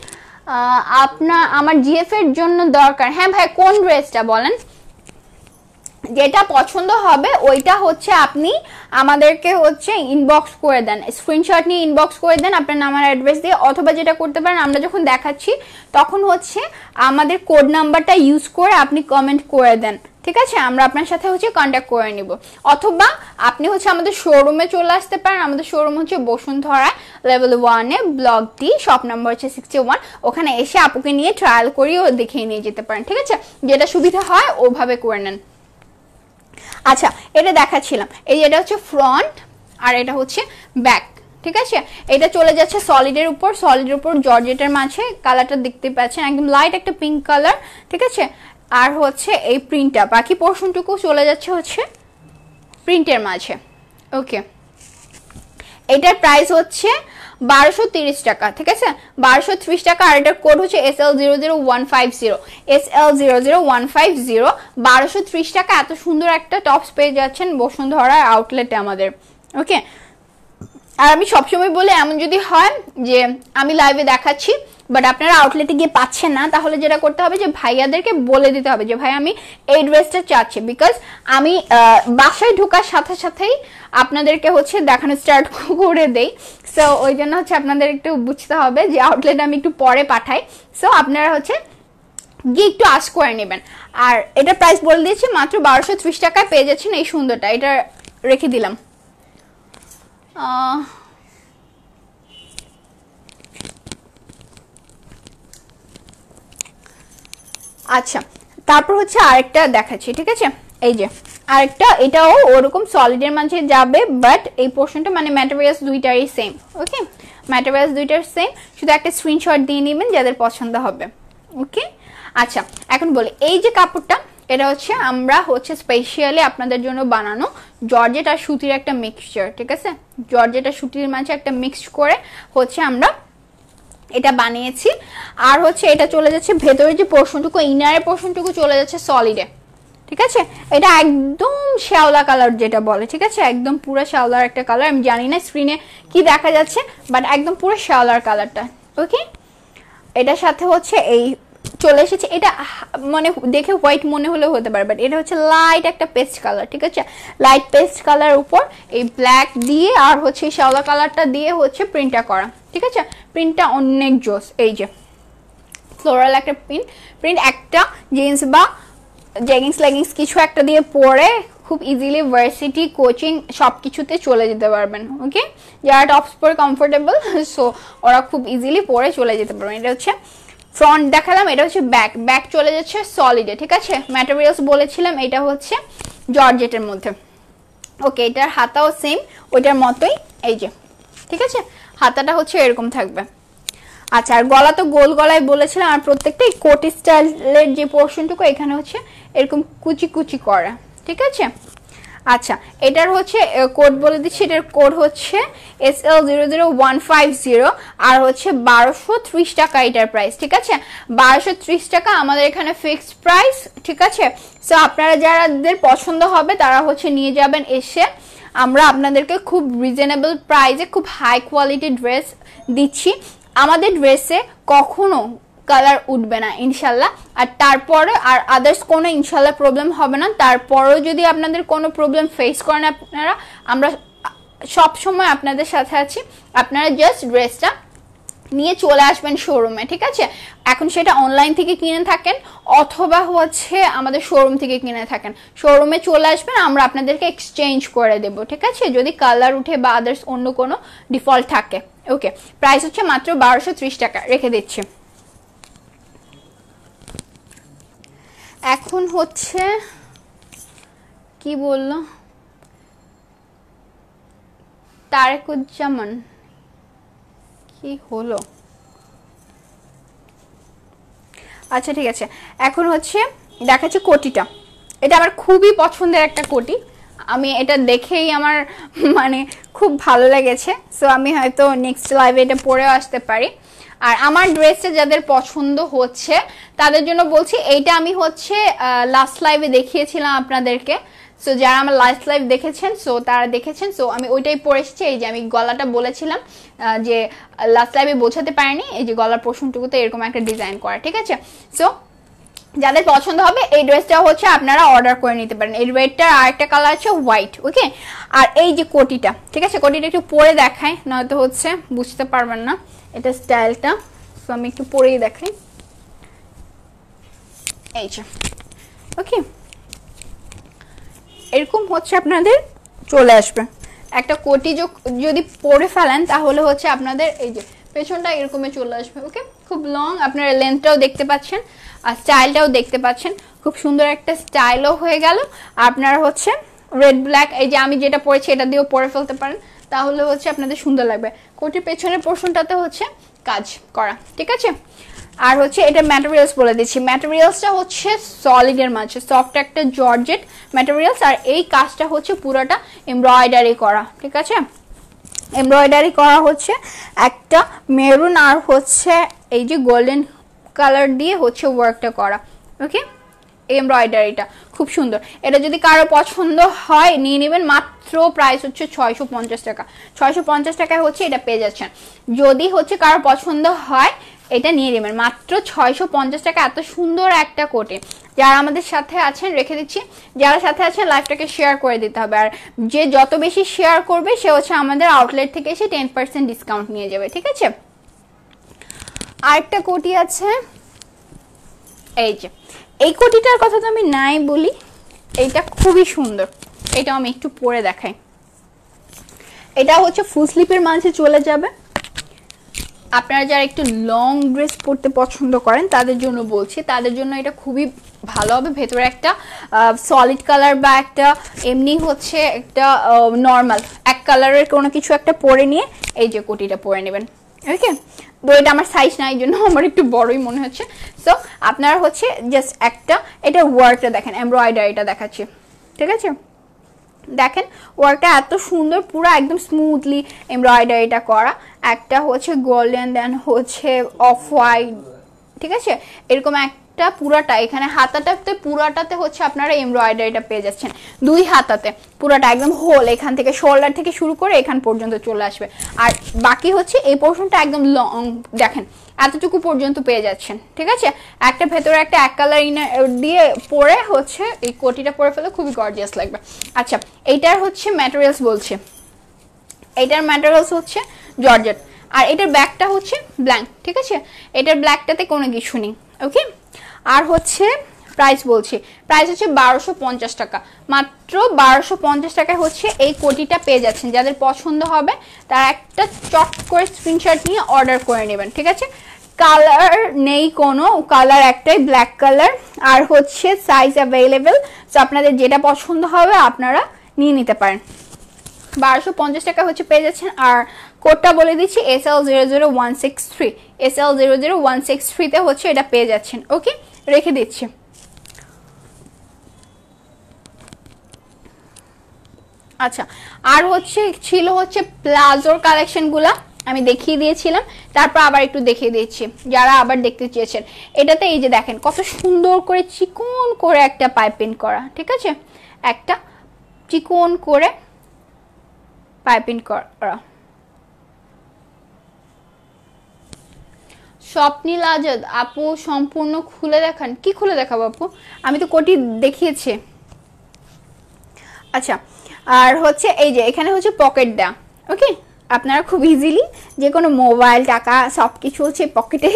আপনার আমার জিএফ এর জন্য দরকার। হ্যাঁ ভাই, কোন ড্রেসটা বলেন? যেটা পছন্দ হবে, ওইটা হচ্ছে আপনি আমাদেরকে হচ্ছে ইনবক্স করে দেন। স্ক্রিনশট নিয়ে ইনবক্স করে দেন আপনার নাম্বার অ্যাড্রেস দিয়ে, অথবা যেটা করতে পারেন, আমরা যখন দেখাচ্ছি, তখন হচ্ছে আমাদের কোড নাম্বারটা ইউজ করে আপনি কমেন্ট করে দেন। ঠিক আছে? আমরা আপনার সাথে হচ্ছে কন্ট্যাক্ট করে নিব। অথবা আপনি হচ্ছে আমাদের শোরুমে চলে আসতে পারেন। আমাদের শোরুম হচ্ছে বসুন্ধরা লেভেল ওয়ানে ব্লক ডি শপ নাম্বার হচ্ছে সিক্সটি ওয়ান ওখানে এসে আপুকে নিয়ে ট্রায়াল করিয়েও দেখিয়ে নিয়ে যেতে পারেন। ঠিক আছে? যেটা সুবিধা হয়, ওভাবে করে নেন। আচ্ছা এটা দেখাচ্ছিলাম। এই এটা হচ্ছে ফ্রন্ট আর এটা হচ্ছে ব্যাক ঠিক আছে? এটা চলে যাচ্ছে সলিডের উপর সলিডের উপর জর্জেটের মাঝে কালারটা দেখতে পাচ্ছেন, একদম লাইট একটা পিঙ্ক কালার ঠিক আছে? আর হচ্ছে এই প্রিন্টটা বাকি পোর্শনটুকু চলে যাচ্ছে হচ্ছে প্রিন্টের মাঝে ওকে এটার প্রাইস হচ্ছে বারোশো তিরিশ টাকা, ঠিক আছে? বারোশো ত্রিশ টাকা, আর এটার কোড হচ্ছে S L zero zero one five zero S L zero zero one five zero বারোশো ত্রিশ টাকা। এত সুন্দর একটা টপস পেয়ে যাচ্ছেন বসুন্ধরা আউটলেটে আমাদের ওকে আর আমি সবসময় বলে, এমন যদি হয় যে আমি লাইভে দেখাচ্ছি বাট আপনারা আউটলেটে গিয়ে পাচ্ছেন না, তাহলে যেটা করতে হবে যে ভাইয়াদেরকে বলে দিতে হবে যে, ভাই, আমি এই ড্রেসটা চাচ্ছি। বিকজ আমি বাসায় ঢোকার সাথে সাথেই আপনাদেরকে হচ্ছে দেখানো স্টার্ট *laughs* করে দেই। সো ওই জন্য হচ্ছে আপনাদের একটু বুঝতে হবে যে আউটলেট আমি একটু পরে পাঠাই। সো আপনারা হচ্ছে গিয়ে একটু আশ করে নেবেন। আর এটা প্রাইস বলে দিয়েছি, মাত্র বারোশো ত্রিশ টাকায় পেয়ে যাচ্ছেন এই সুন্দরটা। এটা রেখে দিলাম। আচ্ছা তারপর হচ্ছে আরেকটা দেখাচ্ছি, ঠিক আছে? এই যে, আরেকটা, এটাও ওরকম সলিডের মাঝে যাবে বাট এই পোর্শনটা মানে ম্যাটেরিয়ালস দুইটারই সেম ওকে ম্যাটেরিয়ালস দুইটার সেম শুধু একটা স্ক্রিনশট দিয়ে নেবেন যাদের পছন্দ হবে ওকে আচ্ছা এখন বলি, এই যে কাপড়টা, এটা হচ্ছে আমরা হচ্ছে স্পেশালি আপনাদের জন্য বানানো জর্জেট আর সুতির একটা মিক্সচার ঠিক আছে? জর্জেট আর সুতির মাঝে একটা মিক্সড করে হচ্ছে আমরা এটা বানিয়েছি। আর হচ্ছে এটা চলে যাচ্ছে ভেতরে যে পোর্শনটুকু ইনারের পোর্শনটুকু চলে যাচ্ছে সলিডে ঠিক আছে? এটা একদম শ্যাওলা কালার যেটা বলে, ঠিক আছে? একদম পুরো শ্যাওলার একটা কালার আমি জানি না স্ক্রিনে কি দেখা যাচ্ছে বাট একদম পুরো শ্যাওলার কালারটা ওকে এটার সাথে হচ্ছে এই চলে এসেছে, এটা মানে দেখে হোয়াইট মনে হলেও হতে পারে বাট এটা হচ্ছে লাইট একটা পেস্ট কালার ঠিক আছে? লাইট পেস্ট কালার উপর এই ব্ল্যাক দিয়ে আর হচ্ছে শ্যাওলা কালারটা দিয়ে হচ্ছে প্রিন্টটা করা, ঠিক আছে? প্রিন্টটা অনেক জোস, এই যে ফ্লোরাল একটা প্রিন্ট প্রিন্ট একটা জিন্স বা জেগিংস লেগিংস কিছু একটা দিয়ে পরে খুব ইজিলি ভার্সিটি কোচিং সব কিছুতে চলে যেতে পারবেন ওকে যারা টপস পরে কমফোর্টেবল সো *laughs* ওরা খুব ইজিলি পরে চলে যেতে পারবেন। এটা হচ্ছে ফ্রন্ট দেখালাম, এটা হচ্ছে ব্যাক ব্যাক চলে যাচ্ছে সলিডে ঠিক আছে? ম্যাটেরিয়ালস বলেছিলাম, এটা হচ্ছে জর্জেটের মধ্যে। ওকে এটার হাতাও সেম ওইটার মতোই, এই যে, ঠিক আছে? হাতাটা হচ্ছে এরকম থাকবে। আচ্ছা আর গলা তো গোল গলায় বলেছিলাম, আর প্রত্যেকটা এই কোটি স্টাইলের যে পোর্শনটুকু এখানে হচ্ছে এরকম কুচি কুচি করা, ঠিক আছে? আচ্ছা এটার হচ্ছে কোড বলে দিচ্ছি, এটার কোড হচ্ছে S L zero zero one five zero আর হচ্ছে বারোশো ত্রিশ টাকা এটার প্রাইস ঠিক আছে? বারোশো ত্রিশ টাকা আমাদের এখানে ফিক্সড প্রাইস ঠিক আছে? সো আপনারা যারাদের পছন্দ হবে, তারা হচ্ছে নিয়ে যাবেন এসে। আমরা আপনাদেরকে খুব রিজনেবল প্রাইসে খুব হাই কোয়ালিটি ড্রেস দিচ্ছি। আমাদের ড্রেসে কখনো কালার উঠবে না, ইনশাল্লাহ। আর তারপরে আর আদার্স কোনো ইনশাল্লাহ প্রবলেম হবে না। তারপরেও যদি আপনাদের কোনো প্রবলেম ফেস করেন আপনারা, আমরা সব সময় আপনাদের সাথে আছি। আপনারা জাস্ট ড্রেসটা নিয়ে চলে আসবেন শোরুমে ঠিক আছে? এখন সেটা অনলাইন থেকে কিনে থাকেন, অথবা হচ্ছে আমাদের শোরুম থেকে কিনে থাকেন। শোরুমে চলে আসবেন, আমরা আপনাদেরকে এক্সচেঞ্জ করে দেব, ঠিক আছে? যদি কালার উঠে বা আদার্স অন্য কোনো ডিফল্ট থাকে। ওকে প্রাইস হচ্ছে মাত্র বারোশো টাকা, রেখে দিচ্ছি। এখন হচ্ছে, কি বলল? তারেকুজ্জামান। কি হলো? আচ্ছা ঠিক আছে। এখন হচ্ছে দেখাচ্ছে কোটিটা। এটা আমার খুবই পছন্দের একটা কোটি। আমি এটা দেখেই আমার মানে খুব ভালো লেগেছে। সো আমি হয়তো নেক্সট লাইভে এটা পরেও আসতে পারি। আর আমার ড্রেসটা যাদের পছন্দ হচ্ছে, তাদের জন্য বলছি, এইটা আমি হচ্ছে লাস্ট লাইভে দেখিয়েছিলাম আপনাদেরকে। সো যারা আমার লাস্ট লাইভ দেখেছেন সো তারা দেখেছেন সো আমি ওইটাই পরে এসেছি, এই যে আমি গলাটা বলেছিলাম যে লাস্ট লাইভে বোঝাতে পারিনি, এই যে গলার পোষণটুকুতে এরকম একটা ডিজাইন করা, ঠিক আছে? সো যাদের পছন্দ হবে, এই ড্রেসটা হচ্ছে আপনারা অর্ডার করে নিতে পারেন। এই রেডটার আরেকটা কালার আছে হোয়াইট ওকে আর এই যে কোটিটা, ঠিক আছে? কোটিটা একটু পরে দেখায় নয়তো হচ্ছে বুঝতে পারবেন না। এটা স্টাইলটা সো আমি একটু পরেই দেখাই। এই যে ওকে এরকম হচ্ছে আপনাদের চলে আসবে। একটা কোটি যদি পরে ফেলেন, তাহলে হচ্ছে আপনাদের এই যে, পেছনটা এরকমই চলে আসবে ওকে খুব লং আপনারা লেন্থটাও দেখতে পাচ্ছেন, আর স্টাইলটাও দেখতে পাচ্ছেন। খুব সুন্দর একটা স্টাইলও হয়ে গেল। আপনারা হচ্ছে রেড ব্ল্যাক এই যে আমি যেটা পরেছি, এটা দিয়েও পরে ফেলতে পারেন। তাহলে হচ্ছে আপনাদের সুন্দর লাগবে। কোটির পেছনের পোর্শনটাতে হচ্ছে কাজ করা, ঠিক আছে? আর হচ্ছে এটা ম্যাটেরিয়ালস বলে দিচ্ছি। ম্যাটেরিয়ালসটা হচ্ছে সলিডের মাঝে সফট একটা জর্জেট ম্যাটেরিয়ালস আর এই কাজটা হচ্ছে পুরোটা এমব্রয়ডারি করা, ঠিক আছে? এমব্রয়ডারি করা হচ্ছে একটা মেরুন আর হচ্ছে এই যে গোল্ডেন কালার দিয়ে হচ্ছে ওয়ার্কটা করা ওকে এমব্রয়ডারিটা খুব সুন্দর। এটা যদি কারও পছন্দ হয়, নিয়ে নেবেন। মাত্র প্রাইস হচ্ছে ছয়শো পঞ্চাশ টাকা। ছয়শো পঞ্চাশ টাকায় হচ্ছে এটা পেয়ে যাচ্ছেন। যদি হচ্ছে কারও পছন্দ হয়, এটা নিয়ে নেবেন। মাত্র ছয়শো পঞ্চাশ টাকা। এত সুন্দর একটা কোটে। যারা আমাদের সাথে আছেন, রেখে দিচ্ছি। যারা সাথে আছেন, লাইফটাকে শেয়ার করে দিতে হবে। আর যে যত বেশি শেয়ার করবে, সে হচ্ছে আমাদের আউটলেট থেকে এসে টেন পার্সেন্ট ডিসকাউন্ট নিয়ে যাবে। ঠিক আছে? আরেকটা কোটি আছে। এই যে এই কোটিটার কথা তো আমি নাই বলি। এইটা খুবই সুন্দর। এটা আমি একটু পরে দেখাই। এটা হচ্ছে ফুল স্লিপের মাঝে চলে যাবে। আপনারা যারা একটু লং ড্রেস পরতে পছন্দ করেন, তাদের জন্য বলছি, তাদের জন্য এটা খুবই ভালো হবে। ভেতরে একটা সলিড কালার বা একটা, এমনি হচ্ছে একটা নর্মাল এক কালারের কোনো কিছু একটা পরে নিয়ে এই যে কোটিটা পরে নেবেন। ওকে তো এটা আমার সাইজ না এই জন্য আমার একটু বড়ই মনে হচ্ছে। সো আপনারা হচ্ছে জাস্ট একটা, এটা ওয়ার্কটা দেখেন এমব্রয়ডারিটা দেখাচ্ছি। ঠিক আছে? দেখেন ওয়ার্কটা এত সুন্দর, পুরো একদম স্মুথলি এমব্রয়ডারিটা করা। একটা হচ্ছে গোল্ডেন দেন হচ্ছে অফ হোয়াইট ঠিক আছে? এরকম একটা পুরাটা, এখানে হাতাটাতে, পুরাটাতে হচ্ছে আপনারা এমব্রয়ডারিটা পেয়ে যাচ্ছেন। দুই হাতাতে, পুরাটা একদম হোল, এখান থেকে শোল্ডার থেকে শুরু করে এখান পর্যন্ত চলে আসবে। আর বাকি হচ্ছে এই পোর্শনটা একদম লং, দেখেন, এতটুকু পর্যন্ত পেয়ে যাচ্ছেন, ঠিক আছে? একটা ভেতরে একটা এক কালার দিয়ে পরে হচ্ছে এই কোটিটা পরে ফেলে খুবই গর্জিয়াস লাগবে। আচ্ছা এইটার হচ্ছে ম্যাটেরিয়ালস বলছে। এইটার ম্যাটেরিয়ালস হচ্ছে জর্জেট। আর এটার ব্যাগটা হচ্ছে ব্ল্যাঙ্ক ঠিক আছে? এটার ব্ল্যাকটাতে কোনো কিছু নেই ওকে আর হচ্ছে প্রাইস বলছি। প্রাইস হচ্ছে বারোশো পঞ্চাশ টাকা। মাত্র বারোশো পঞ্চাশ টাকায় হচ্ছে এই কোটিটা পেয়ে যাচ্ছেন। যাদের পছন্দ হবে, তারা একটা চট করে স্ক্রিনশট নিয়ে অর্ডার করে নেবেন, ঠিক আছে? কালার নেই কোনো কালার একটাই ব্ল্যাক কালার আর হচ্ছে সাইজ অ্যাভেলেবেল তো আপনাদের যেটা পছন্দ হবে, আপনারা নিয়ে নিতে পারেন। বারোশো পঞ্চাশ টাকা হচ্ছে পেয়ে যাচ্ছেন। আর কোডটা বলে দিচ্ছি S L zero zero one six three S L zero zero one six থ্রিতে হচ্ছে এটা পেয়ে যাচ্ছেন ওকে রেখে দিচ্ছি। আচ্ছা আর হচ্ছে, ছিল হচ্ছে প্লাজোর কালেকশনগুলা আমি দেখিয়ে দিয়েছিলাম, তারপর আবার একটু দেখিয়ে দিচ্ছি, যারা আবার দেখতে চেয়েছেন। এটাতে এই যে দেখেন, কত সুন্দর করে চিকন করে একটা পাইপিং করা, ঠিক আছে? একটা চিকন করে পাইপিং করা। স্বপ্নীল আজাদ, আপু সম্পূর্ণ খুলে দেখান। কি খুলে দেখাবো আপু? আমি তো কোটি দেখিয়েছি। আচ্ছা আর হচ্ছে এই যে, এখানে হচ্ছে পকেট দেয়া ওকে? আপনারা খুব ইজিলি যে কোনো মোবাইল, টাকা সব কিছু হচ্ছে পকেটে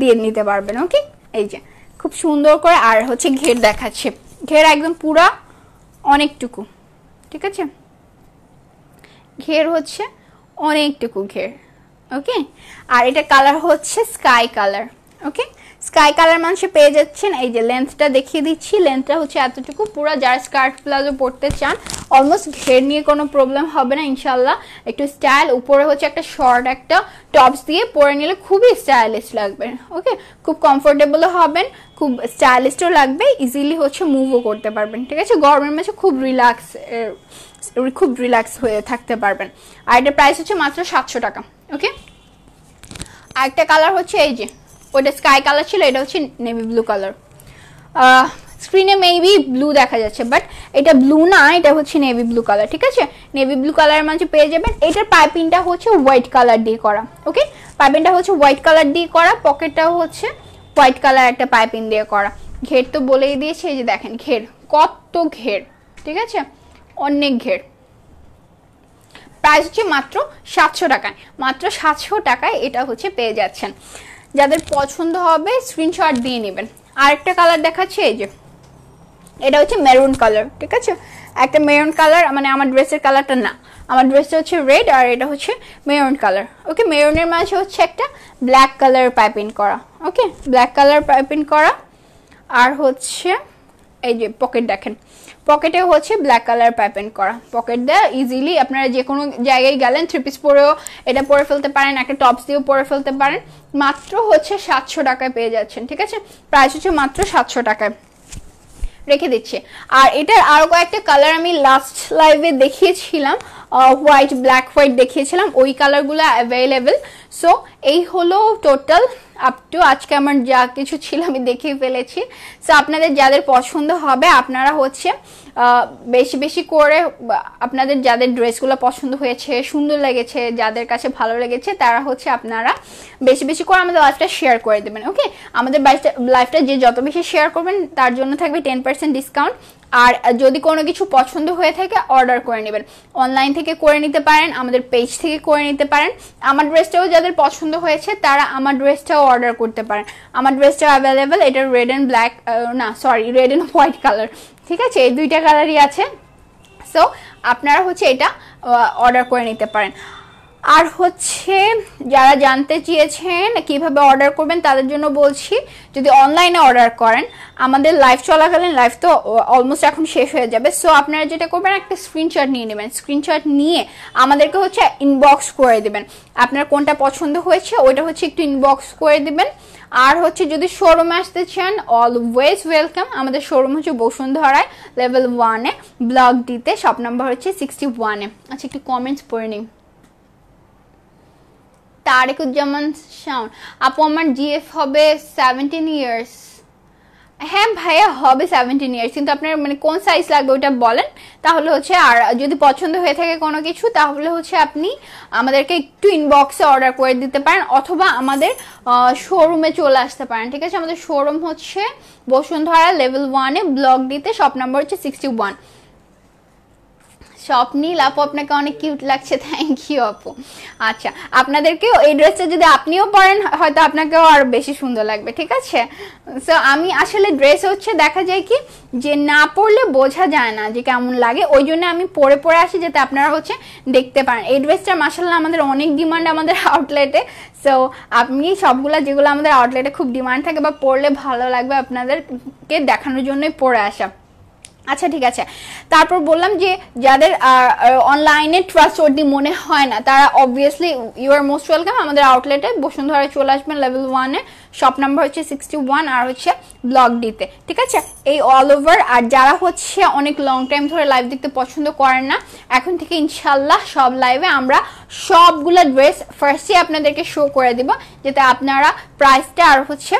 দিয়ে নিতে পারবেন, ওকে? এই যে, খুব সুন্দর করে, আর হচ্ছে ঘের দেখাচ্ছে। ঘের একদম পুরা অনেকটুকু, ঠিক আছে? ঘের হচ্ছে অনেকটুকু ঘের। ওকে আর এটা কালার হচ্ছে sky colour okay sky colour মানুষে পেয়ে যাচ্ছেন, এই যে লেন্থটা দেখিয়ে দিচ্ছি লেন্থটা হচ্ছে এতটুকু। পুরো যারা স্কার্ট প্লাজো পরতে চান অলমোস্ট ঘের নিয়ে কোনো প্রবলেম হবে না ইনশাল্লাহ একটু স্টাইল উপরে হচ্ছে একটা শর্ট একটা টপস দিয়ে পরে নিলে খুবই স্টাইলিশ লাগবে। ওকে খুব কমফোর্টেবলও হবেন, খুব স্টাইলিশও লাগবে ইজিলি হচ্ছে মুভও করতে পারবেন। ঠিক আছে? গরমের মাঝে খুব রিল্যাক্স খুব রিল্যাক্স হয়ে থাকতে পারবেন। আর এটার প্রাইস হচ্ছে মাত্র সাতশো টাকা ওকে আরেকটা কালার হচ্ছে এই যে ওটা স্কাই কালার ছিল, এটা হচ্ছে নেভি ব্লু কালার স্ক্রিনে মেবি ব্লু দেখা যাচ্ছে বাট এটা ব্লু না, এটা হচ্ছে নেভি ব্লু কালার ঠিক আছে? নেভি ব্লু কালারের মাঝে পেয়ে যাবেন। এটার পাইপিংটা হচ্ছে হোয়াইট কালার দিয়ে করা ওকে পাইপিংটা হচ্ছে হোয়াইট কালার দিয়ে করা পকেটটাও হচ্ছে হোয়াইট কালার একটা পাইপিং দিয়ে করা। ঘের তো বলেই দিয়েছে, এই যে দেখেন, ঘের, কত ঘের, ঠিক আছে? অনেক ঘের। প্রাইস হচ্ছে মাত্র সাতশো টাকায়। মাত্র সাতশো টাকায় এটা হচ্ছে পেয়ে যাচ্ছেন। যাদের পছন্দ হবে স্ক্রিনশট দিয়ে নেবেন। আরেকটা কালার দেখাচ্ছে এই যে। এটা হচ্ছে মেরুন কালার ঠিক আছে? একটা মেরুন কালার মানে আমার ড্রেসের কালারটা না। আমার ড্রেসটা হচ্ছে রেড আর এটা হচ্ছে মেরুন কালার ওকে মেরুনের মাঝে হচ্ছে একটা ব্ল্যাক কালার পাইপিং করা। ওকে ব্ল্যাক কালার পাইপিং করা। আর হচ্ছে এই যে পকেট দেখেন। পকেটে হচ্ছে ব্ল্যাক কালার প্যাপেন্ট করা। পকেট দেওয়া ইজিলি আপনারা যে কোনো জায়গায় গেলেন থ্রি পিস পরেও এটা পরে ফেলতে পারেন, একটা টপস দিয়েও পরে ফেলতে পারেন। মাত্র হচ্ছে সাতশো টাকায় পেয়ে যাচ্ছেন, ঠিক আছে? প্রাইস হচ্ছে মাত্র সাতশো টাকায়। রেখে দিচ্ছে। আর এটার আরও কয়েকটা কালার আমি লাস্ট লাইভে দেখিয়েছিলাম। হোয়াইট ব্ল্যাক হোয়াইট দেখিয়েছিলাম, ওই কালারগুলো অ্যাভেলেবেল সো এই হলো টোটাল আপ টু আজকে আমার যা কিছু ছিল আমি দেখিয়ে ফেলেছি। সো আপনাদের যাদের পছন্দ হবে, আপনারা হচ্ছে বেশি বেশি করে আপনাদের যাদের ড্রেসগুলো পছন্দ হয়েছে, সুন্দর লেগেছে, যাদের কাছে ভালো লেগেছে, তারা হচ্ছে আপনারা বেশি বেশি করে আমাদের লাইফটা শেয়ার করে দেবেন ওকে আমাদের লাইফটা যে যত বেশি শেয়ার করবেন, তার জন্য থাকবে টেন পার্সেন্ট ডিসকাউন্ট আর যদি কোনো কিছু পছন্দ হয়ে থাকে অর্ডার করে নেবেন। অনলাইন থেকে করে নিতে পারেন, আমাদের পেজ থেকে করে নিতে পারেন। আমার ড্রেসটাও যাদের পছন্দ হয়েছে, তারা আমার ড্রেসটাও অর্ডার করতে পারেন। আমার ড্রেসটা অ্যাভেলেবেল এটা রেড অ্যান্ড ব্ল্যাক না sorry red and white colour ঠিক আছে? এই দুইটা কালারই আছে। সো আপনারা হচ্ছে এটা অর্ডার করে নিতে পারেন। আর হচ্ছে যারা জানতে চেয়েছেন কীভাবে অর্ডার করবেন, তাদের জন্য বলছি, যদি অনলাইনে অর্ডার করেন, আমাদের লাইভ চলাকালীন লাইভ তো অলমোস্ট এখন শেষ হয়ে যাবে। সো আপনারা যেটা করবেন, একটা স্ক্রিনশট নিয়ে নেবেন। স্ক্রিনশট নিয়ে আমাদেরকে হচ্ছে ইনবক্স করে দেবেন। আপনার কোনটা পছন্দ হয়েছে, ওইটা হচ্ছে একটু ইনবক্স করে দেবেন। আর হচ্ছে যদি শোরুমে আসতে চান অলওয়েজ ওয়েলকাম আমাদের শোরুম হচ্ছে বসুন্ধরায় লেভেল ওয়ানে ব্লক ডিতে শপ নাম্বার হচ্ছে সিক্সটি ওয়ানে আচ্ছা একটু কমেন্টস পড়ে নিই। তারেকুজ্জামান শাওন। আপু, আমার জিএফ হবে সেভেন্টিন ইয়ার্স হ্যাঁ ভাইয়া, হবে সেভেন্টিন ইয়ার্স কিন্তু আপনার মানে কোন সাইজ লাগবে ওইটা বলেন। তাহলে হচ্ছে আর যদি পছন্দ হয়ে থাকে কোনো কিছু, তাহলে হচ্ছে আপনি আমাদেরকে একটু ইনবক্সে অর্ডার করে দিতে পারেন, অথবা আমাদের শোরুমে চলে আসতে পারেন, ঠিক আছে? আমাদের শোরুম হচ্ছে বসুন্ধরা লেভেল ওয়ানে ব্লক দিতে শপ নাম্বার হচ্ছে সিক্সটি ওয়ান স্বপ্নীল আপু, আপনাকে অনেক কিউট লাগছে থ্যাংক ইউ আপু। আচ্ছা আপনাদেরকেও এই ড্রেসটা যদি আপনিও পরেন, হয়তো আপনাকেও আরও বেশি সুন্দর লাগবে, ঠিক আছে? সো আমি আসলে ড্রেস হচ্ছে, দেখা যায় কি, যে না পরলে বোঝা যায় না যে কেমন লাগে, ওই জন্য আমি পরে পরে আসি যাতে আপনারা হচ্ছে দেখতে পারেন। এই ড্রেসটা মাসাল্লাহ আমাদের অনেক ডিমান্ড আমাদের আউটলেটে সো আপনি সবগুলো যেগুলো আমাদের আউটলেটে খুব ডিমান্ড থাকে বা পরলে ভালো লাগবে আপনাদেরকে দেখানোর জন্যই পরে আসা। আচ্ছা ঠিক আছে। তারপর বললাম যে, যাদের অনলাইনে ট্রাস্টওয়ার্দি মনে হয় না, তারা obviously you are most welcome আমাদের আউটলেটে বসুন্ধরায় চলে আসবেন লেভেল ওয়ানে শপ নাম্বার হচ্ছে সিক্সটি ওয়ান আর হচ্ছে ব্লক ডিতে ঠিক আছে? এই অল ওভার আর যারা হচ্ছে অনেক লং টাইম ধরে লাইভ দেখতে পছন্দ করেন না, এখন থেকে ইনশাল্লাহ সব লাইভে আমরা সবগুলো ড্রেস ফার্স্টে আপনাদেরকে শো করে দিব, যাতে আপনারা প্রাইসটা আর হচ্ছে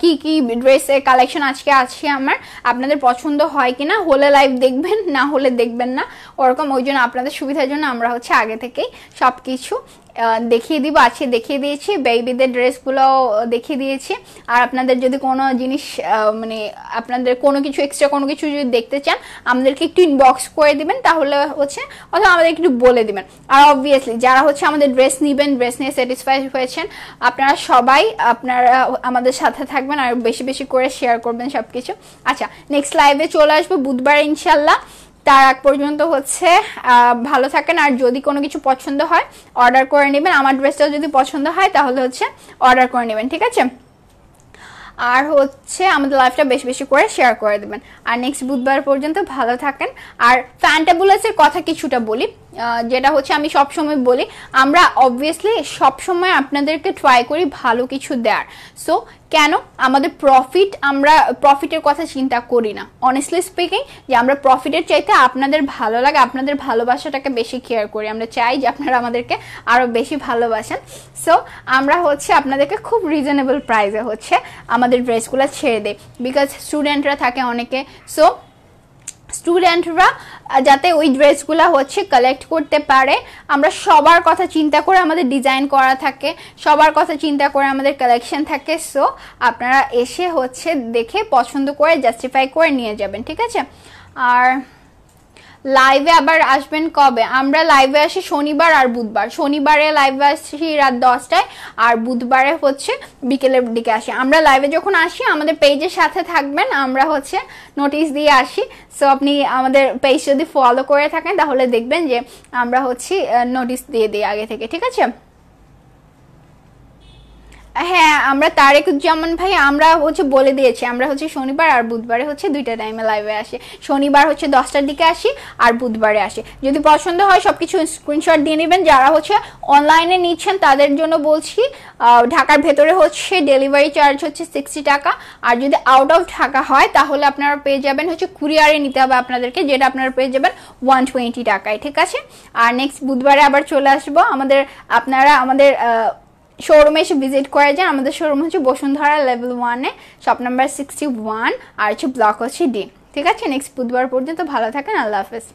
কি কি ড্রেসের কালেকশন আজকে আছে আমার? আপনাদের পছন্দ হয় কিনা? হলে লাইভ দেখবেন, না হলে দেখবেন না। ওরকম ওই জন্য আপনাদের সুবিধার জন্য আমরা হচ্ছে আগে থেকেই সব কিছু দেখিয়ে দিব, আজকে দেখিয়ে দিয়েছি বেবিদের ড্রেসগুলো দেখিয়ে দিয়েছি। আর আপনাদের যদি কোনো জিনিস মানে আপনাদের কোনো কিছু এক্সট্রা কোনো কিছু যদি দেখতে চান, আমাদেরকে একটু ইনবক্স করে দিবেন, তাহলে হচ্ছে, অথবা আমাদের একটু বলে দিবেন। আর অবভিয়াসলি যারা হচ্ছে আমাদের ড্রেস নিবেন ড্রেস নিয়ে স্যাটিসফাই হয়েছেন, আপনারা সবাই আপনারা আমাদের সাথে থাকবেন, আর বেশি বেশি করে শেয়ার করবেন সব কিছু আচ্ছা নেক্সট লাইভে চলে আসব, বুধবার ইনশাল্লাহ তার আগ পর্যন্ত হচ্ছে ভালো থাকেন। আর যদি কোনো কিছু পছন্দ হয় অর্ডার করে নেবেন। আমার ড্রেসটাও যদি পছন্দ হয়, তাহলে হচ্ছে অর্ডার করে নেবেন, ঠিক আছে? আর হচ্ছে আমাদের লাইফটা বেশি বেশি করে শেয়ার করে দেবেন। আর নেক্সট বুধবার পর্যন্ত ভালো থাকেন। আর ফ্যান্টাবুলাসের কথা কিছুটা বলি। যেটা হচ্ছে আমি সব সময় বলি, আমরা অবভিয়াসলি সবসময় আপনাদেরকে ট্রাই করি ভালো কিছু দেওয়ার সো কেন? আমাদের প্রফিট আমরা প্রফিটের কথা চিন্তা করি না। অনেস্টলি স্পিকিং যে আমরা প্রফিটের চাইতে আপনাদের ভালো লাগে, আপনাদের ভালোবাসাটাকে বেশি কেয়ার করি। আমরা চাই যে আপনারা আমাদেরকে আরও বেশি ভালোবাসেন। সো আমরা হচ্ছে আপনাদেরকে খুব রিজনেবল প্রাইসে হচ্ছে আমাদের ড্রেসগুলো ছেড়ে দেয় বিকজ স্টুডেন্টরা থাকে অনেকে। সো স্টুডেন্টরা যাতে ওই ড্রেসগুলো হচ্ছে কালেক্ট করতে পারে। আমরা সবার কথা চিন্তা করে আমাদের ডিজাইন করা থাকে, সবার কথা চিন্তা করে আমাদের কালেকশন থাকে। সো আপনারা এসে হচ্ছে দেখে পছন্দ করে জাস্টিফাই করে নিয়ে যাবেন, ঠিক আছে? আর লাইভে আবার আসবেন কবে? আমরা লাইভে আসি শনিবার আর বুধবার। শনিবারে লাইভে আসি রাত দশটায় আর বুধবারে হচ্ছে বিকেলের দিকে আসি। আমরা লাইভে যখন আসি, আমাদের পেজের সাথে থাকবেন। আমরা হচ্ছে নোটিশ দিয়ে আসি। সো আপনি আমাদের পেজ যদি ফলো করে থাকেন, তাহলে দেখবেন যে আমরা হচ্ছে নোটিশ দিয়ে দিই আগে থেকে। ঠিক আছে? হ্যাঁ আমরা তারেকুজ্জামান ভাই, আমরা হচ্ছে বলে দিয়েছি, আমরা হচ্ছে শনিবার আর বুধবারে হচ্ছে দুইটা টাইমে লাইভে আসি। শনিবার হচ্ছে দশটার দিকে আসি আর বুধবারে আসি। যদি পছন্দ হয় সব কিছু স্ক্রিনশট দিয়ে নেবেন। যারা হচ্ছে অনলাইনে নিচ্ছেন, তাদের জন্য বলছি ঢাকার ভেতরে হচ্ছে ডেলিভারি চার্জ হচ্ছে সিক্সটি টাকা। আর যদি আউট অফ ঢাকা হয়, তাহলে আপনারা পেয়ে যাবেন হচ্ছে কুরিয়ারে নিতে হবে আপনাদেরকে, যেটা আপনারা পেয়ে যাবেন ওয়ান টোয়েন্টি টাকায়, ঠিক আছে? আর নেক্সট বুধবারে আবার চলে আসব। আমাদের, আপনারা আমাদের শোরুমে এসে ভিজিট করে যান। আমাদের শোরুম হচ্ছে বসুন্ধরা লেভেল ওয়ানে শপ নাম্বার সিক্সটি ওয়ান আর হচ্ছে ব্লক হচ্ছে ডি ঠিক আছে? নেক্সট বুধবার পর্যন্ত ভালো থাকেন। আল্লাহ হাফেজ।